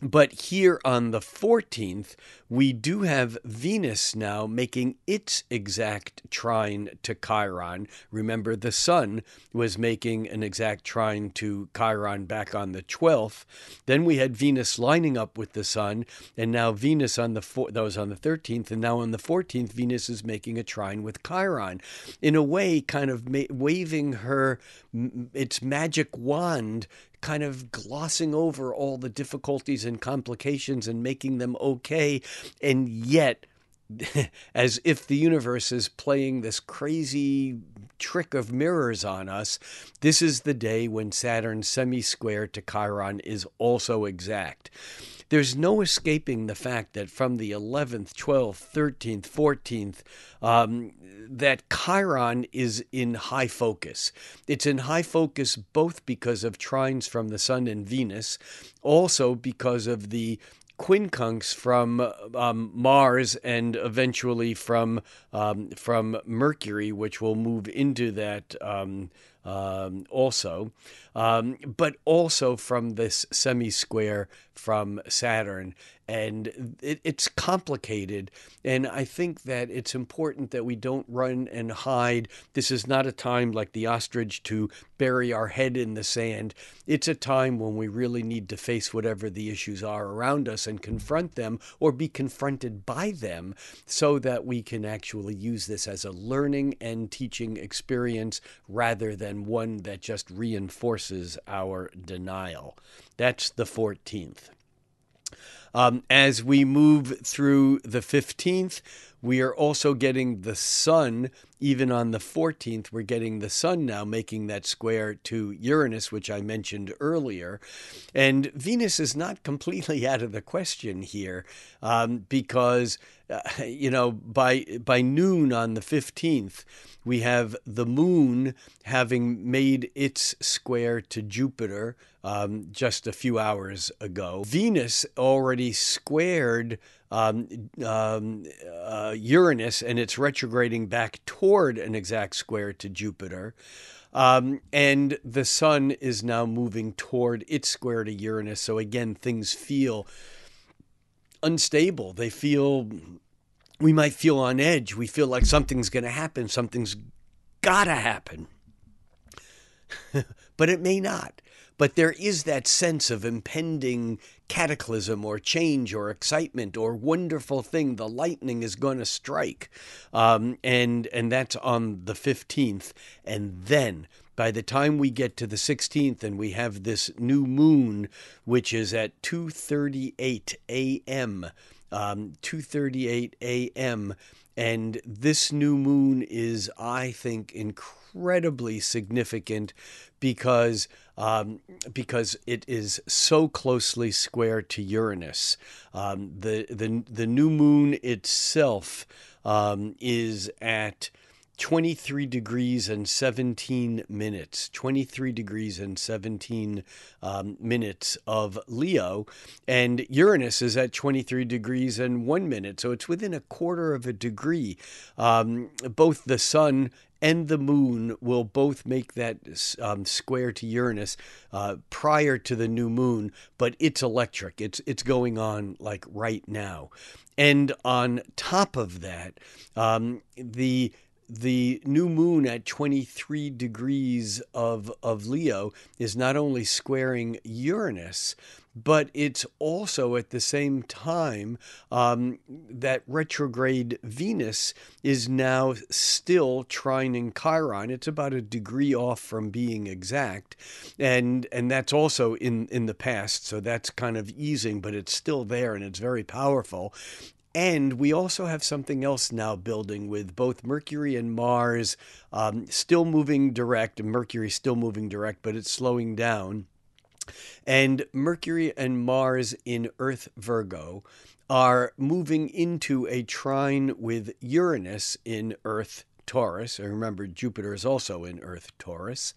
but here on the 14th, we do have Venus now making its exact trine to Chiron. Remember, the Sun was making an exact trine to Chiron back on the 12th. Then we had Venus lining up with the Sun, and now Venus on the four, that was on the 13th, and now on the 14th, Venus is making a trine with Chiron. In a way, kind of ma- waving her its magic wand kind of glossing over all the difficulties and complications and making them okay. And yet, as if the universe is playing this crazy trick of mirrors on us, this is the day when Saturn's semi square to Chiron is also exact. There's no escaping the fact that from the 11th, 12th, 13th, 14th, um, that Chiron is in high focus. It's in high focus both because of trines from the Sun and Venus, also because of the quincunx from um, Mars and eventually from um, from Mercury, which will move into that um, um also, um, but also from this semi square from Saturn and it, it's complicated. And I think that it's important that we don't run and hide. This is not a time like the ostrich to bury our head in the sand. It's a time when we really need to face whatever the issues are around us and confront them or be confronted by them so that we can actually use this as a learning and teaching experience rather than one that just reinforces our denial. That's the 14th. Um, as we move through the 15th, we are also getting the sun, even on the 14th, we're getting the sun now making that square to Uranus, which I mentioned earlier. And Venus is not completely out of the question here um, because, uh, you know, by, by noon on the 15th, we have the moon having made its square to Jupiter um, just a few hours ago. Venus already squared um, um, uh, Uranus and it's retrograding back toward an exact square to Jupiter. Um, and the sun is now moving toward its square to Uranus. So again, things feel unstable. They feel, we might feel on edge. We feel like something's going to happen, something's got to happen. but it may not. But there is that sense of impending cataclysm or change or excitement or wonderful thing. The lightning is going to strike. Um, and, and that's on the 15th. And then by the time we get to the 16th and we have this new moon, which is at 2.38 a.m., um, 2.38 a.m., and this new moon is, I think, incredibly significant because um, because it is so closely square to Uranus. Um, the the the new moon itself um, is at 23 degrees and 17 minutes, 23 degrees and 17 um, minutes of Leo. And Uranus is at 23 degrees and one minute. So it's within a quarter of a degree. Um, both the sun and the moon will both make that um, square to Uranus uh, prior to the new moon, but it's electric. It's it's going on like right now, and on top of that, um, the the new moon at 23 degrees of, of Leo is not only squaring Uranus, but it's also at the same time um, that retrograde Venus is now still trining Chiron. It's about a degree off from being exact, and and that's also in in the past. So that's kind of easing, but it's still there and it's very powerful. And we also have something else now building with both Mercury and Mars um, still moving direct, Mercury still moving direct, but it's slowing down. And Mercury and Mars in Earth Virgo are moving into a trine with Uranus in Earth Taurus. And remember, Jupiter is also in Earth Taurus.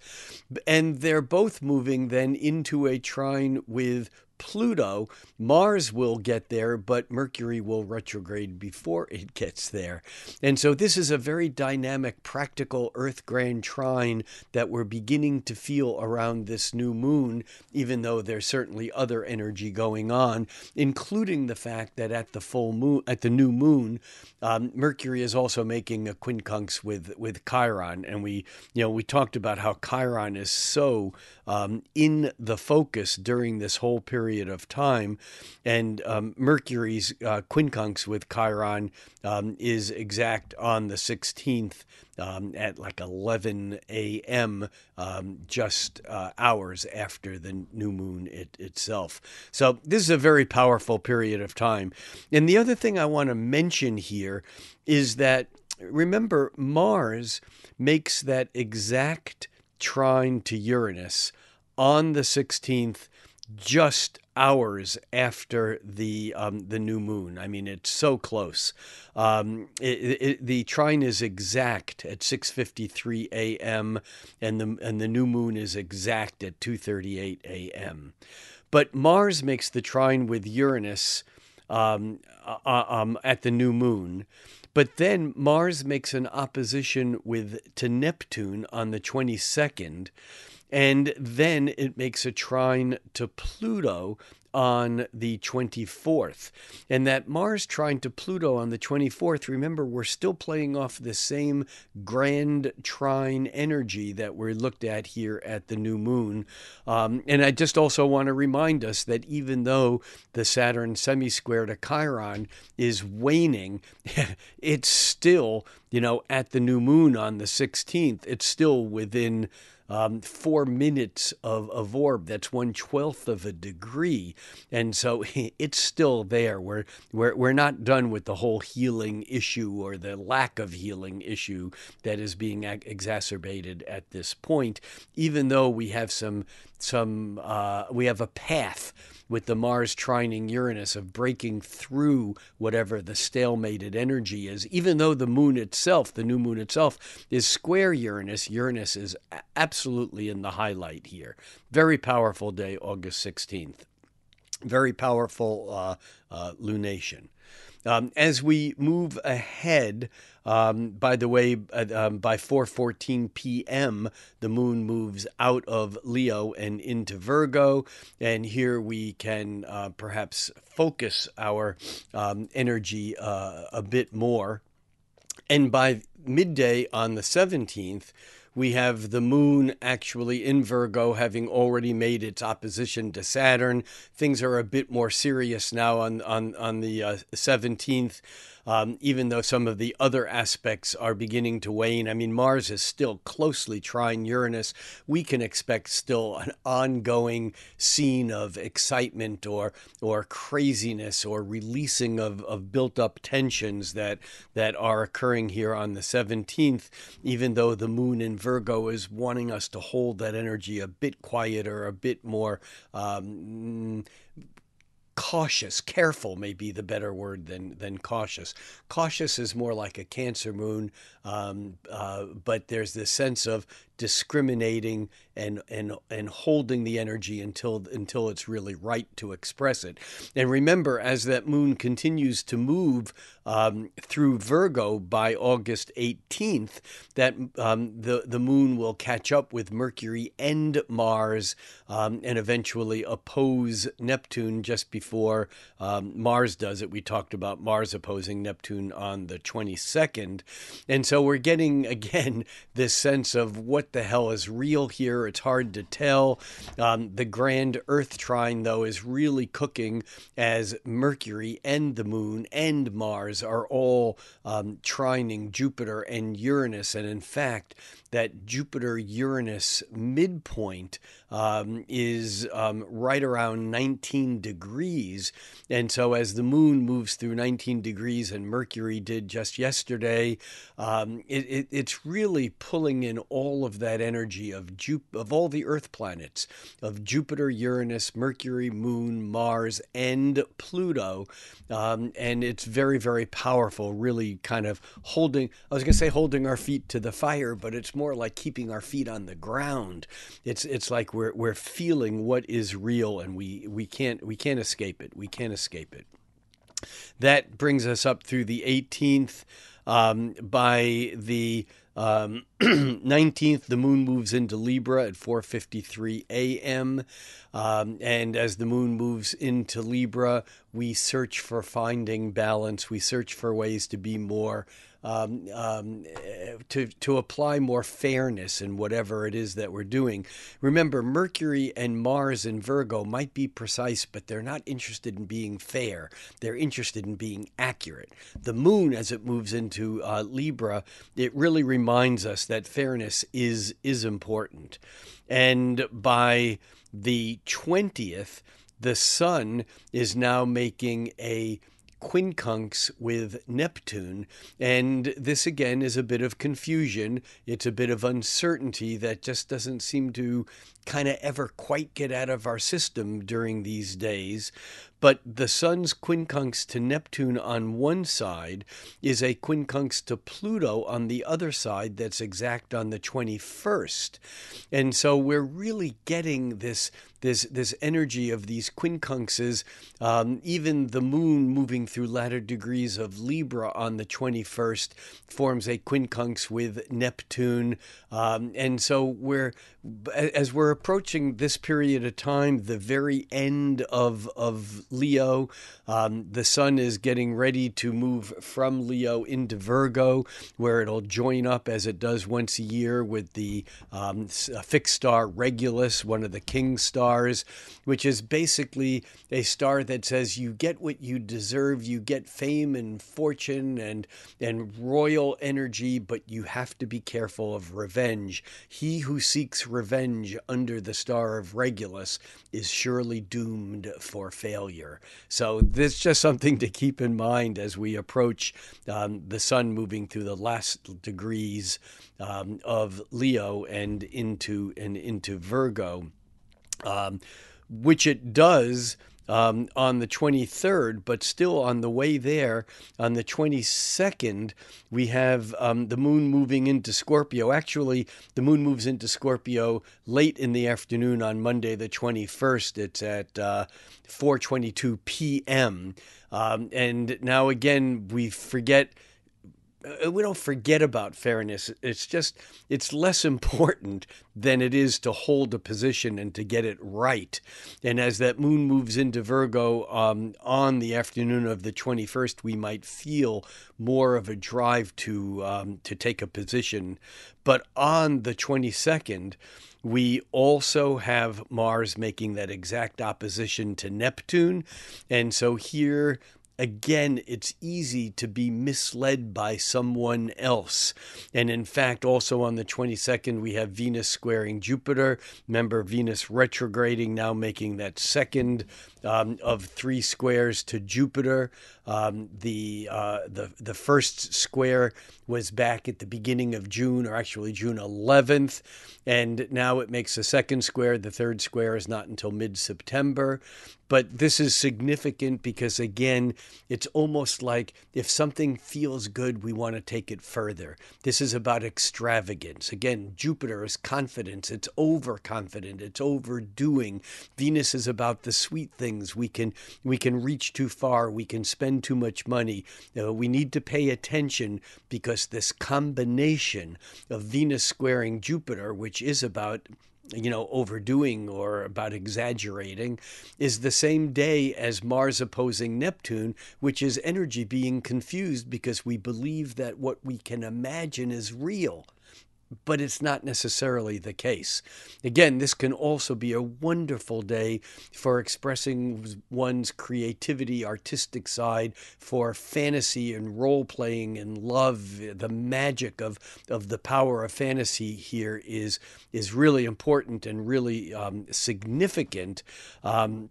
And they're both moving then into a trine with Pluto. Mars will get there, but Mercury will retrograde before it gets there. And so this is a very dynamic, practical Earth grand trine that we're beginning to feel around this new moon, even though there's certainly other energy going on, including the fact that at the full moon, at the new moon, um, Mercury is also making a quincunx with with Chiron, and we, you know, we talked about how Chiron is so um, in the focus during this whole period of time. And um, Mercury's uh, quincunx with Chiron um, is exact on the 16th um, at like 11 a.m., um, just uh, hours after the new moon it, itself. So, this is a very powerful period of time. And the other thing I want to mention here is that remember, Mars makes that exact trine to Uranus on the 16th, just hours after the um, the new moon. I mean, it's so close. Um, it, it, the trine is exact at 6:53 a.m. and the and the new moon is exact at 2:38 a.m. But Mars makes the trine with Uranus um, uh, um, at the new moon. But then Mars makes an opposition with to Neptune on the 22nd. And then it makes a trine to Pluto on the 24th. And that Mars trine to Pluto on the 24th, remember, we're still playing off the same grand trine energy that we looked at here at the new moon. Um, and I just also want to remind us that even though the Saturn semi square to Chiron is waning, it's still, you know, at the new moon on the 16th, it's still within um, four minutes of, of orb. That's one twelfth of a degree. And so it's still there. We're, we're, we're not done with the whole healing issue or the lack of healing issue that is being ag- exacerbated at this point, even though we have some, some uh, we have a path with the Mars trining Uranus of breaking through whatever the stalemated energy is. Even though the moon itself, the new moon itself, is square Uranus, Uranus is absolutely in the highlight here. Very powerful day, August 16th. Very powerful uh, uh, lunation. Um, as we move ahead, um, by the way, um, by 4:14 p.m., the moon moves out of Leo and into Virgo, and here we can uh, perhaps focus our um, energy uh, a bit more. And by midday on the 17th, we have the moon actually in Virgo having already made its opposition to Saturn. Things are a bit more serious now on, on, on the uh, 17th um, even though some of the other aspects are beginning to wane. I mean, Mars is still closely trining Uranus. We can expect still an ongoing scene of excitement or or craziness or releasing of, of built up tensions that that are occurring here on the 17th, even though the moon in Virgo is wanting us to hold that energy a bit quieter, a bit more um, cautious, careful may be the better word than than cautious. Cautious is more like a Cancer moon, um, uh, but there's this sense of discriminating and and and holding the energy until until it's really right to express it. And remember, as that moon continues to move um, through Virgo by August 18th, that um, the the moon will catch up with Mercury and Mars, um, and eventually oppose Neptune just before um, Mars does it. We talked about Mars opposing Neptune on the 22nd, and so we're getting again this sense of what the hell is real here. It's hard to tell. Um, the grand Earth trine, though, is really cooking as Mercury and the Moon and Mars are all um, trining Jupiter and Uranus. And in fact, that Jupiter Uranus midpoint um, is um, right around 19 degrees. And so, as the moon moves through 19 degrees, and Mercury did just yesterday, uh, um, it, it, it's really pulling in all of that energy of Ju- of all the Earth planets, of Jupiter, Uranus, Mercury, Moon, Mars, and Pluto, um, and it's very very powerful. Really, kind of holding. I was going to say holding our feet to the fire, but it's more like keeping our feet on the ground. It's it's like we're we're feeling what is real, and we we can't we can't escape it. We can't escape it. That brings us up through the 18th. Um, by the um, 19th, the moon moves into Libra at 4:53 a.m. Um, and as the moon moves into Libra, we search for finding balance. We search for ways to be more um, um, to to apply more fairness in whatever it is that we're doing. Remember, Mercury and Mars in Virgo might be precise, but they're not interested in being fair. They're interested in being accurate. The Moon, as it moves into uh, Libra, it really reminds us that fairness is is important, and by the twentieth the sun is now making a quincunx with Neptune. And this again is a bit of confusion. It's a bit of uncertainty that just doesn't seem to kind of ever quite get out of our system during these days. But the sun's quincunx to Neptune on one side is a quincunx to Pluto on the other side that's exact on the 21st. And so we're really getting this this this energy of these quincunxes, um, even the moon moving through latter degrees of Libra on the 21st forms a quincunx with Neptune. Um, and so we're as we're approaching this period of time, the very end of of Leo, um, the sun is getting ready to move from Leo into Virgo, where it'll join up as it does once a year with the um, fixed star Regulus, one of the king stars, which is basically a star that says you get what you deserve, you get fame and fortune and and royal energy, but you have to be careful of revenge. He who seeks revenge under the star of Regulus is surely doomed for failure. So, this is just something to keep in mind as we approach um, the sun moving through the last degrees um, of Leo and into and into Virgo, um, which it does um, on the 23rd, but still on the way there, on the 22nd, we have um, the moon moving into Scorpio. Actually, the moon moves into Scorpio late in the afternoon on Monday, the 21st. It's at uh, 4:22 p.m. Um, and now again, we forget we don't forget about fairness. It's just it's less important than it is to hold a position and to get it right. And as that moon moves into Virgo um, on the afternoon of the 21st, we might feel more of a drive to um, to take a position. But on the 22nd, we also have Mars making that exact opposition to Neptune, and so here again, it's easy to be misled by someone else. And in fact, also on the 22nd, we have Venus squaring Jupiter. Remember, Venus retrograding, now making that second um, of three squares to Jupiter. Um, the, uh, the, the first square was back at the beginning of June, or actually June 11th. And now it makes a second square. The third square is not until mid September. But this is significant because, again, it's almost like if something feels good, we want to take it further. This is about extravagance. Again, Jupiter is confidence, it's overconfident, it's overdoing. Venus is about the sweet things. We can, we can reach too far, we can spend too much money. Uh, we need to pay attention because this combination of Venus squaring Jupiter, which is about you know, overdoing or about exaggerating, is the same day as Mars opposing Neptune, which is energy being confused because we believe that what we can imagine is real but it's not necessarily the case. Again, this can also be a wonderful day for expressing one's creativity, artistic side, for fantasy and role playing and love. The magic of, of the power of fantasy here is, is really important and really um, significant. Um,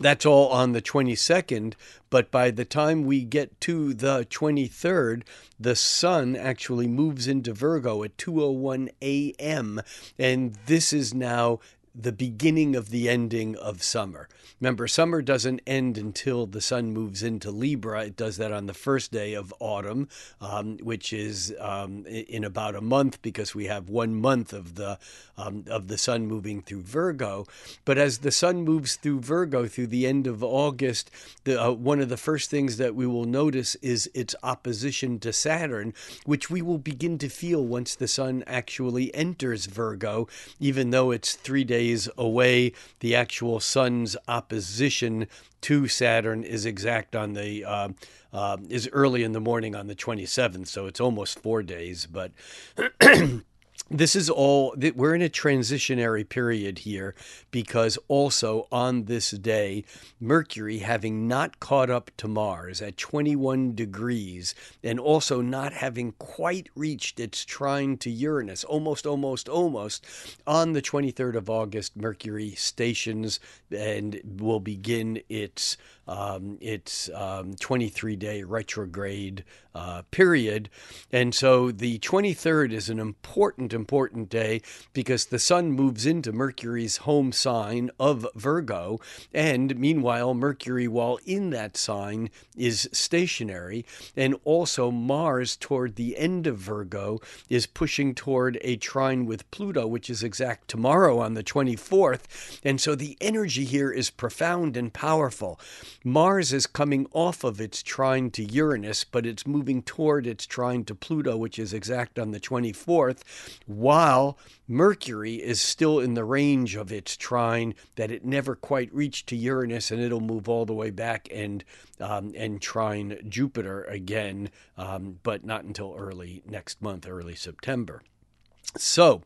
that's all on the 22nd, but by the time we get to the 23rd, the sun actually moves into Virgo at 2:01 a.m. and this is now the beginning of the ending of summer. Remember, summer doesn't end until the sun moves into Libra. It does that on the first day of autumn, um, which is um, in about a month because we have one month of the um, of the sun moving through Virgo. But as the sun moves through Virgo through the end of August, the, uh, one of the first things that we will notice is its opposition to Saturn, which we will begin to feel once the sun actually enters Virgo, even though it's three days away. The actual sun's opposition opposition to Saturn is exact on the uh, uh, is early in the morning on the 27th, so it's almost four days. But this is all that we're in a transitionary period here because also on this day mercury having not caught up to mars at 21 degrees and also not having quite reached its trine to uranus almost almost almost on the 23rd of august mercury stations and will begin its um, its um, 23 day retrograde uh, period. And so the 23rd is an important, important day because the sun moves into Mercury's home sign of Virgo. And meanwhile, Mercury, while in that sign, is stationary. And also, Mars, toward the end of Virgo, is pushing toward a trine with Pluto, which is exact tomorrow on the 24th. And so the energy here is profound and powerful. Mars is coming off of its trine to Uranus, but it's moving toward its trine to Pluto, which is exact on the 24th, while Mercury is still in the range of its trine that it never quite reached to Uranus, and it'll move all the way back and um, and trine Jupiter again, um, but not until early next month, early September. So,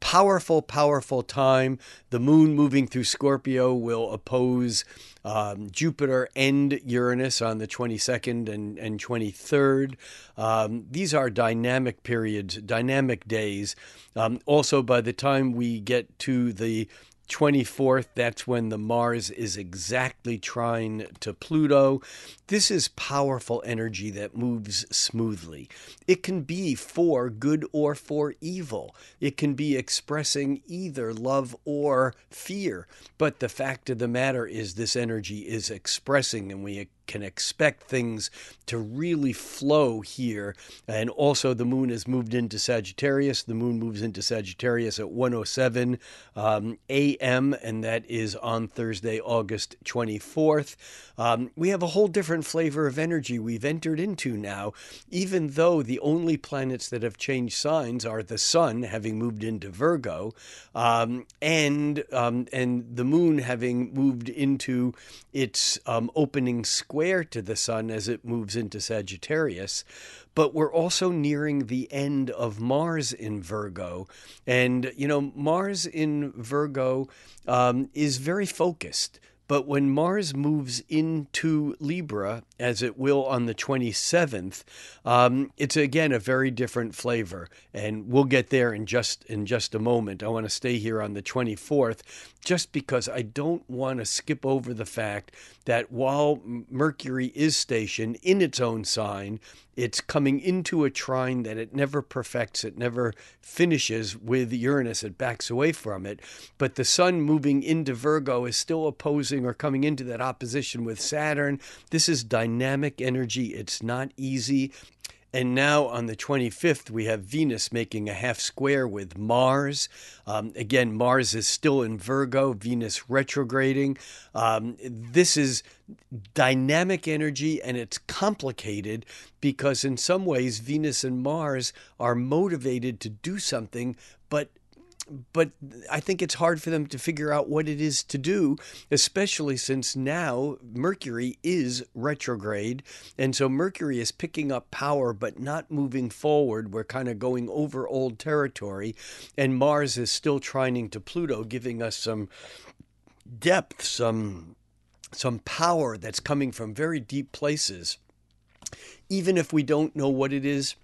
powerful, powerful time. The moon moving through Scorpio will oppose um, Jupiter and Uranus on the 22nd and, and 23rd. Um, these are dynamic periods, dynamic days. Um, also, by the time we get to the 24th, that's when the Mars is exactly trine to Pluto. This is powerful energy that moves smoothly. It can be for good or for evil. It can be expressing either love or fear. But the fact of the matter is, this energy is expressing, and we can expect things to really flow here. And also, the moon has moved into Sagittarius. The moon moves into Sagittarius at 107 um, a.m., and that is on Thursday, August 24th. Um, we have a whole different flavor of energy we've entered into now, even though the only planets that have changed signs are the sun having moved into Virgo um, and, um, and the moon having moved into its um, opening square square to the sun as it moves into Sagittarius. But we're also nearing the end of Mars in Virgo. And, you know, Mars in Virgo um, is very focused. But when Mars moves into Libra, as it will on the 27th, um, it's again a very different flavor, and we'll get there in just in just a moment. I want to stay here on the 24th, just because I don't want to skip over the fact that while Mercury is stationed in its own sign, it's coming into a trine that it never perfects, it never finishes with Uranus, it backs away from it. But the Sun moving into Virgo is still opposing or coming into that opposition with Saturn. This is dynamic energy, it's not easy. And now on the 25th, we have Venus making a half square with Mars. Um, again, Mars is still in Virgo, Venus retrograding. Um, this is dynamic energy and it's complicated because, in some ways, Venus and Mars are motivated to do something, but but I think it's hard for them to figure out what it is to do, especially since now Mercury is retrograde. And so Mercury is picking up power but not moving forward. We're kind of going over old territory. And Mars is still trining to Pluto, giving us some depth, some, some power that's coming from very deep places. Even if we don't know what it is,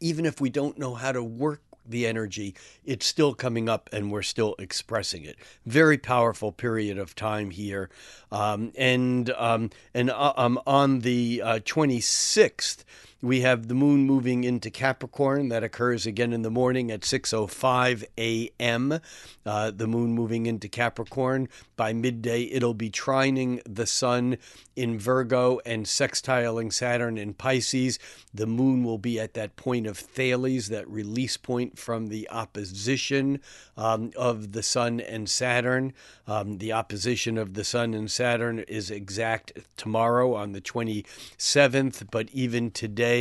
even if we don't know how to work the energy, it's still coming up and we're still expressing it. Very powerful period of time here. Um, and um, and uh, um, on the uh, 26th, we have the moon moving into Capricorn. That occurs again in the morning at 6:05 a.m. Uh, the moon moving into Capricorn. By midday, it'll be trining the sun in Virgo and sextiling Saturn in Pisces. The moon will be at that point of Thales, that release point from the opposition um, of the sun and Saturn. Um, the opposition of the sun and Saturn is exact tomorrow on the 27th, but even today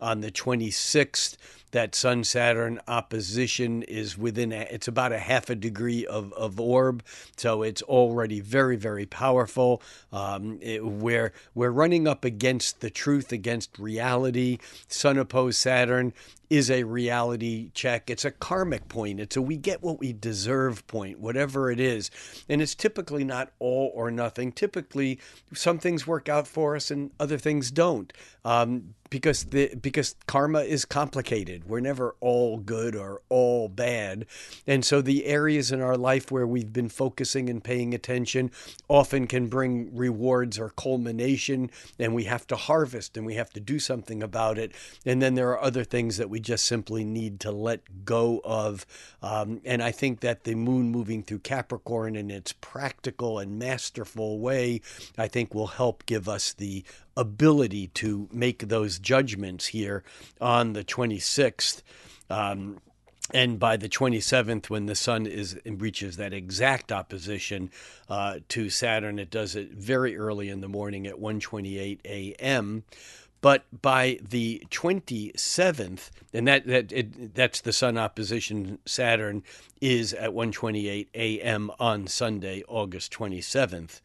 on the 26th that Sun Saturn opposition is within a, it's about a half a degree of, of orb, so it's already very very powerful. Um, it, we're we're running up against the truth, against reality. Sun opposed Saturn is a reality check. It's a karmic point. It's a we get what we deserve point, whatever it is. And it's typically not all or nothing. Typically, some things work out for us and other things don't. Um, because the because karma is complicated. We're never all good or all bad. And so the areas in our life where we've been focusing and paying attention often can bring rewards or culmination and we have to harvest and we have to do something about it. And then there are other things that we just simply need to let go of. Um, and I think that the moon moving through Capricorn in its practical and masterful way, I think will help give us the ability to make those judgments here on the 26th. Um, and by the 27th, when the sun is reaches that exact opposition uh, to Saturn, it does it very early in the morning at 1:28 a.m. But by the 27th, and that, that it, that's the Sun opposition Saturn is at 1:28 a.m. on Sunday, August 27th.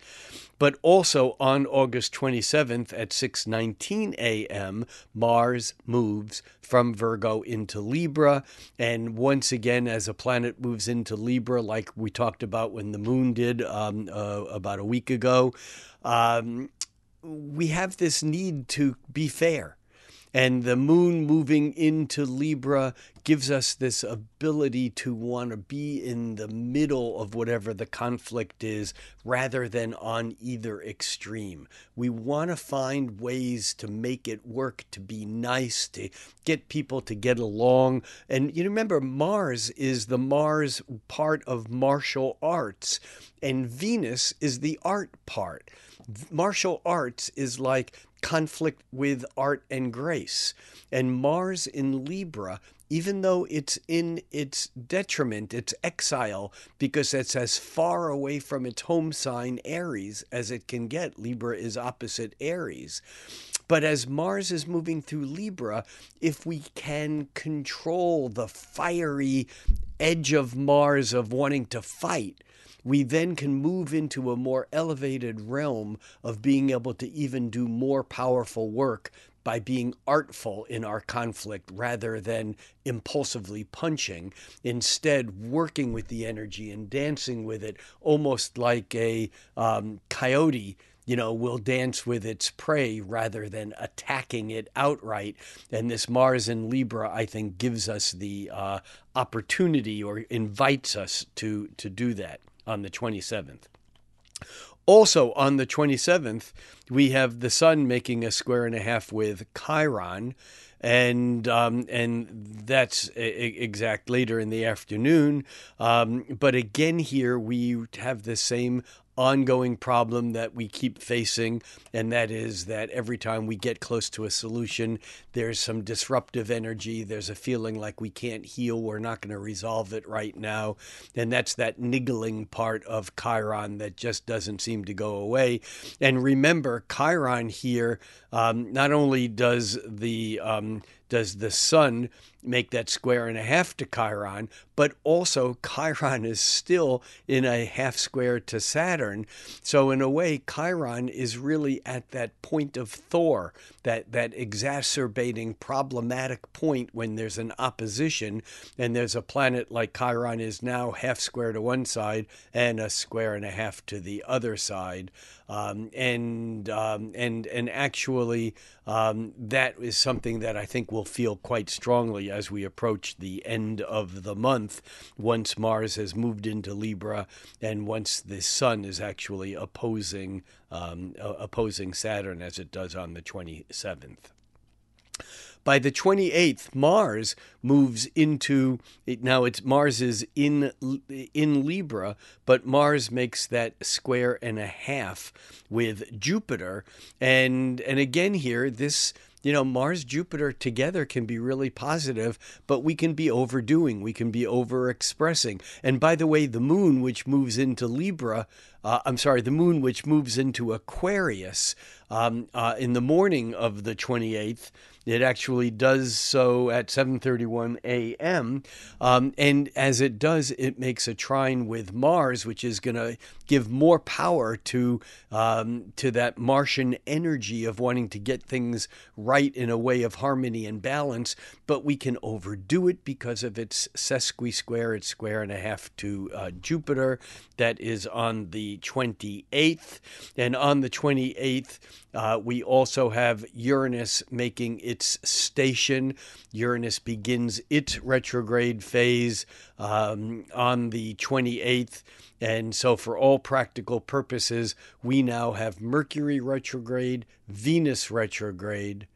But also on August 27th at 6:19 a.m., Mars moves from Virgo into Libra, and once again, as a planet moves into Libra, like we talked about when the Moon did um, uh, about a week ago. Um, we have this need to be fair. And the moon moving into Libra gives us this ability to want to be in the middle of whatever the conflict is rather than on either extreme. We want to find ways to make it work, to be nice, to get people to get along. And you remember, Mars is the Mars part of martial arts, and Venus is the art part martial arts is like conflict with art and grace. And Mars in Libra, even though it's in its detriment, its exile, because it's as far away from its home sign, Aries, as it can get. Libra is opposite Aries. But as Mars is moving through Libra, if we can control the fiery edge of Mars of wanting to fight, we then can move into a more elevated realm of being able to even do more powerful work by being artful in our conflict rather than impulsively punching, instead, working with the energy and dancing with it, almost like a um, coyote you know, will dance with its prey rather than attacking it outright. And this Mars in Libra, I think, gives us the uh, opportunity or invites us to to do that on the 27th. Also on the 27th, we have the Sun making a square and a half with Chiron, and um, and that's exact later in the afternoon. Um, but again, here we have the same ongoing problem that we keep facing, and that is that every time we get close to a solution, there's some disruptive energy. There's a feeling like we can't heal, we're not going to resolve it right now. And that's that niggling part of Chiron that just doesn't seem to go away. And remember, Chiron here um, not only does the um, does the sun make that square and a half to Chiron, but also Chiron is still in a half square to Saturn. So in a way, Chiron is really at that point of Thor, that that exacerbating problematic point when there's an opposition and there's a planet like Chiron is now half square to one side and a square and a half to the other side. Um, and um, and and actually, um, that is something that I think will feel quite strongly as we approach the end of the month once Mars has moved into Libra and once the Sun is actually opposing um, opposing Saturn as it does on the 27th. By the 28th, Mars moves into now it's Mars is in in Libra, but Mars makes that square and a half with Jupiter. And and again here this you know, Mars Jupiter together can be really positive, but we can be overdoing, we can be overexpressing. And by the way, the moon, which moves into Libra, uh, I'm sorry, the moon, which moves into Aquarius um, uh, in the morning of the 28th, it actually does so at 7:31 a.m. Um, and as it does, it makes a trine with Mars, which is going to give more power to um, to that Martian energy of wanting to get things right in a way of harmony and balance. But we can overdo it because of its sesqui square, its square and a half to uh, Jupiter. That is on the 28th, and on the 28th. Uh, we also have Uranus making its station. Uranus begins its retrograde phase um, on the 28th. And so, for all practical purposes, we now have Mercury retrograde, Venus retrograde,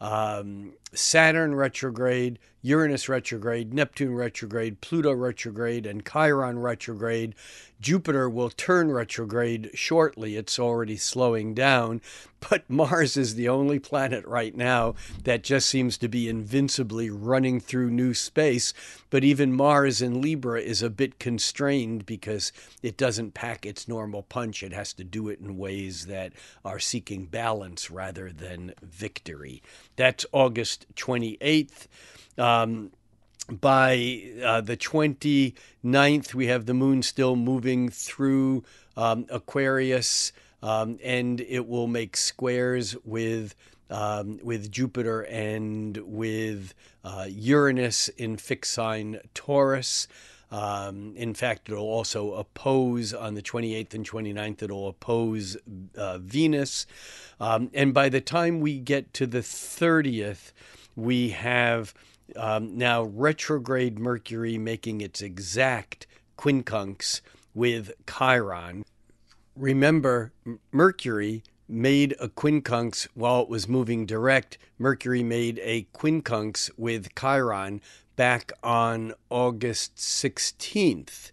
um, Saturn retrograde, Uranus retrograde, Neptune retrograde, Pluto retrograde, and Chiron retrograde. Jupiter will turn retrograde shortly. It's already slowing down. But Mars is the only planet right now that just seems to be invincibly running through new space. But even Mars in Libra is a bit constrained because it doesn't pack its normal punch. It has to do it in ways that are seeking balance rather than victory. That's August 28th. Um, by uh, the 29th, we have the moon still moving through um, Aquarius, um, and it will make squares with. Um, with Jupiter and with uh, Uranus in fixed sign Taurus. Um, in fact, it'll also oppose on the 28th and 29th, it'll oppose uh, Venus. Um, and by the time we get to the 30th, we have um, now retrograde Mercury making its exact quincunx with Chiron. Remember, Mercury made a quincunx while it was moving direct. Mercury made a quincunx with Chiron back on August 16th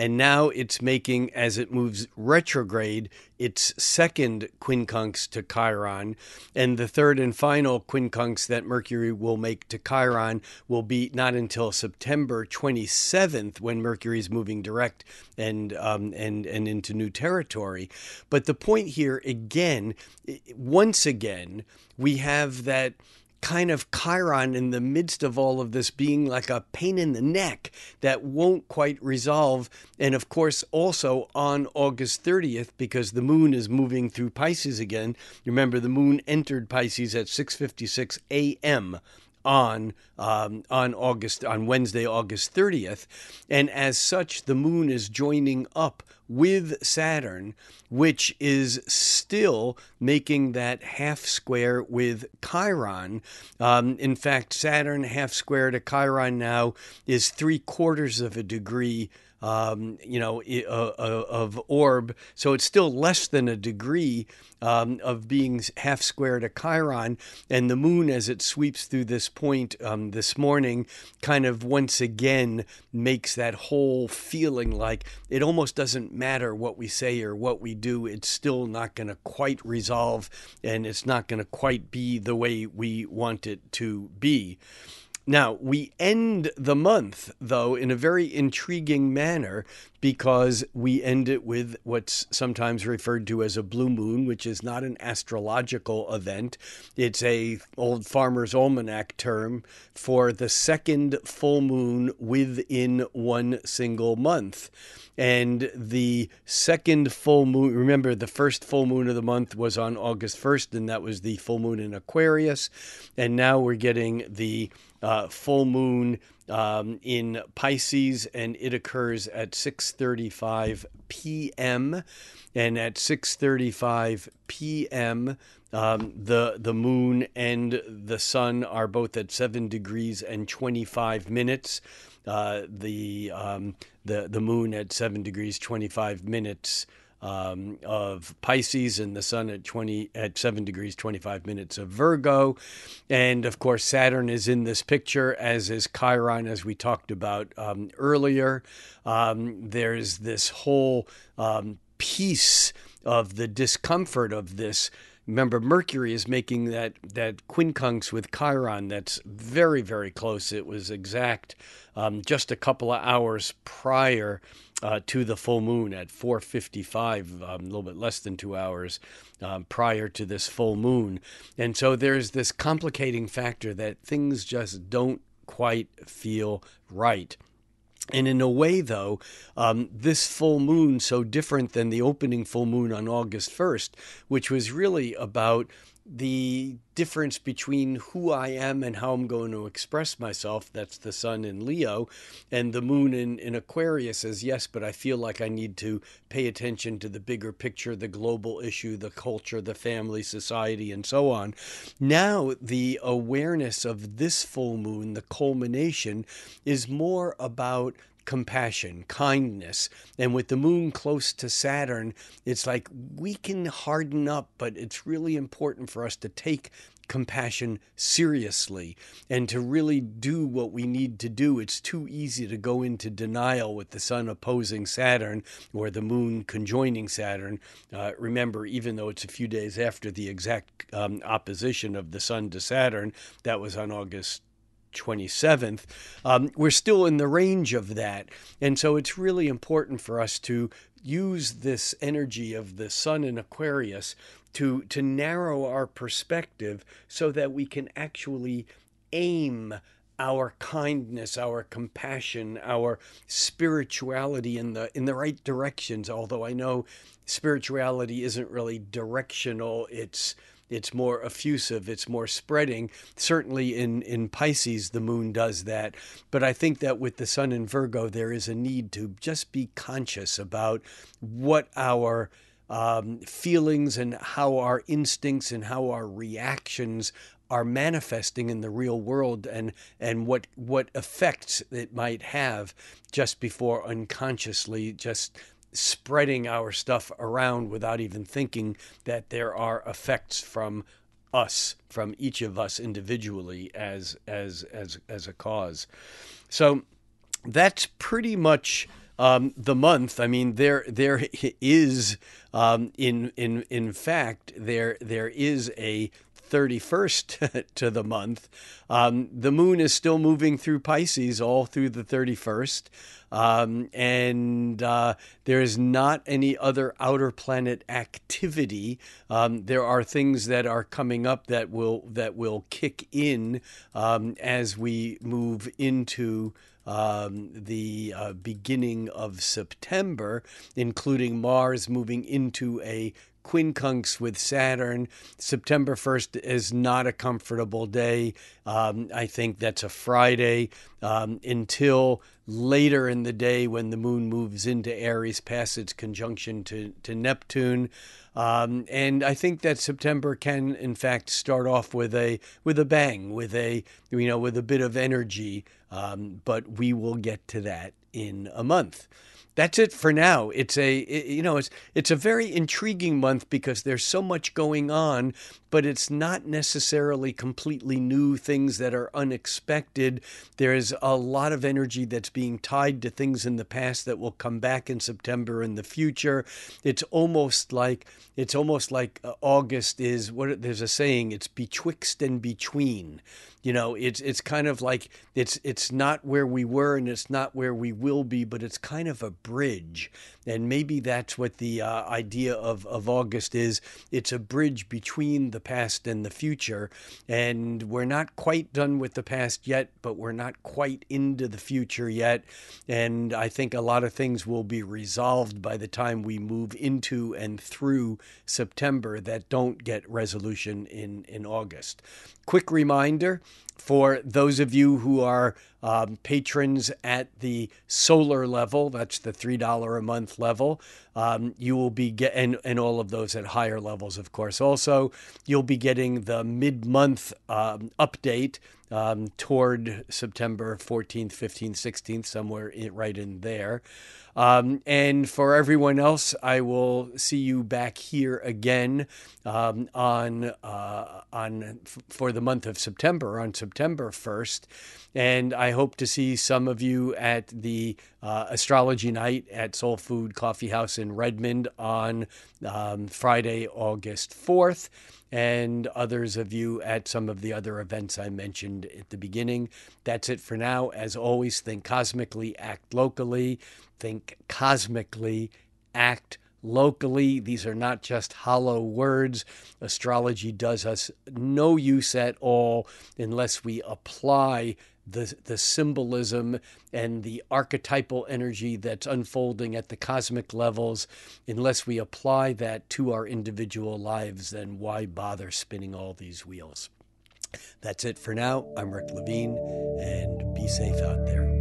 and now it's making, as it moves retrograde, its second quincunx to Chiron. And the third and final quincunx that Mercury will make to Chiron will be not until September 27th when Mercury is moving direct and, um, and, and into new territory. But the point here, again, once again, we have that kind of Chiron in the midst of all of this being like a pain in the neck that won't quite resolve. And of course, also on August 30th, because the moon is moving through Pisces again. Remember, the moon entered Pisces at 6:56 a.m on um, on August on Wednesday, August 30th, and as such, the moon is joining up with Saturn, which is still making that half square with Chiron. Um, in fact, Saturn half square to Chiron now is three quarters of a degree um, you know, uh, uh, of orb. So it's still less than a degree um, of being half square to Chiron. And the moon, as it sweeps through this point um, this morning, kind of once again makes that whole feeling like it almost doesn't matter what we say or what we do. It's still not going to quite resolve and it's not going to quite be the way we want it to be. Now, we end the month, though, in a very intriguing manner because we end it with what's sometimes referred to as a blue moon, which is not an astrological event. It's a old farmer's almanac term for the second full moon within one single month. And the second full moon, remember the first full moon of the month was on August 1st, and that was the full moon in Aquarius. And now we're getting the uh, full moon um, in Pisces, and it occurs at 6:35 p.m. And at 6:35 p.m., um, the the moon and the sun are both at seven degrees and 25 minutes. Uh, the um, the the moon at seven degrees 25 minutes um, of Pisces and the Sun at 20 at 7 degrees 25 minutes of Virgo. And of course, Saturn is in this picture, as is Chiron, as we talked about um, earlier. Um, there's this whole um, piece of the discomfort of this remember Mercury is making that that quincunx with Chiron that's very very close. It was exact um, just a couple of hours prior uh, to the full moon at 4:55, um, a little bit less than two hours um, prior to this full moon, and so there's this complicating factor that things just don't quite feel right. And in a way, though, um, this full moon, so different than the opening full moon on August 1st, which was really about the difference between who I am and how I'm going to express myself. That's the sun in Leo. And the moon in, in Aquarius says, yes, but I feel like I need to pay attention to the bigger picture, the global issue, the culture, the family, society, and so on. Now, the awareness of this full moon, the culmination, is more about compassion, kindness. And with the moon close to Saturn, it's like we can harden up, but it's really important for us to take compassion seriously and to really do what we need to do. It's too easy to go into denial with the sun opposing Saturn or the moon conjoining Saturn. Uh, remember, even though it's a few days after the exact um, opposition of the sun to Saturn, that was on August 27th, um, we're still in the range of that. And so it's really important for us to use this energy of the sun in Aquarius to, to narrow our perspective so that we can actually aim our kindness, our compassion, our spirituality in the in the right directions. Although I know spirituality isn't really directional, it's it's more effusive, it's more spreading. Certainly in, in Pisces, the moon does that. But I think that with the sun in Virgo, there is a need to just be conscious about what our um, feelings and how our instincts and how our reactions are manifesting in the real world and and what what effects it might have just before unconsciously just spreading our stuff around without even thinking that there are effects from us from each of us individually as as as as a cause so that's pretty much um, the month. I mean, there there is um, in in in fact there there is a 31st to the month. Um, the moon is still moving through Pisces all through the 31st. Um, and uh, there is not any other outer planet activity. Um, there are things that are coming up that will that will kick in um, as we move into um, the uh, beginning of September, including Mars moving into a quincunx with Saturn. September 1st is not a comfortable day. Um, I think that's a Friday um, until later in the day when the moon moves into Aries past its conjunction to, to Neptune. Um, and I think that September can, in fact, start off with a with a bang, with a you know with a bit of energy. Um, but we will get to that in a month that's it for now. It's a it, you know it's it's a very intriguing month because there's so much going on, but it's not necessarily completely new things that are unexpected. There's a lot of energy that's being tied to things in the past that will come back in September in the future. It's almost like it's almost like uh, August is what there's a saying. It's betwixt and between you know it's it's kind of like it's it's not where we were and it's not where we will be but it's kind of a bridge and maybe that's what the uh, idea of of August is. It's a bridge between the past and the future. And we're not quite done with the past yet but we're not quite into the future yet. And I think a lot of things will be resolved by the time we move into and through September that don't get resolution in in August. Quick reminder for those of you who are um, patrons at the solar level, that's the $3 a month level, um, you will be get and, and all of those at higher levels, of course. Also, you'll be getting the mid month um, update um, toward September 14th, 15th, 16th, somewhere in, right in there. Um, and for everyone else, I will see you back here again um, on uh, on for the month of September on September first, and I hope to see some of you at the uh, astrology night at Soul Food Coffee House in Redmond on um, Friday, August fourth and others of you at some of the other events I mentioned at the beginning. That's it for now. As always, think cosmically, act locally. Think cosmically, act locally. These are not just hollow words. Astrology does us no use at all unless we apply the, the symbolism and the archetypal energy that's unfolding at the cosmic levels. Unless we apply that to our individual lives, then why bother spinning all these wheels? That's it for now. I'm Rick Levine, and be safe out there.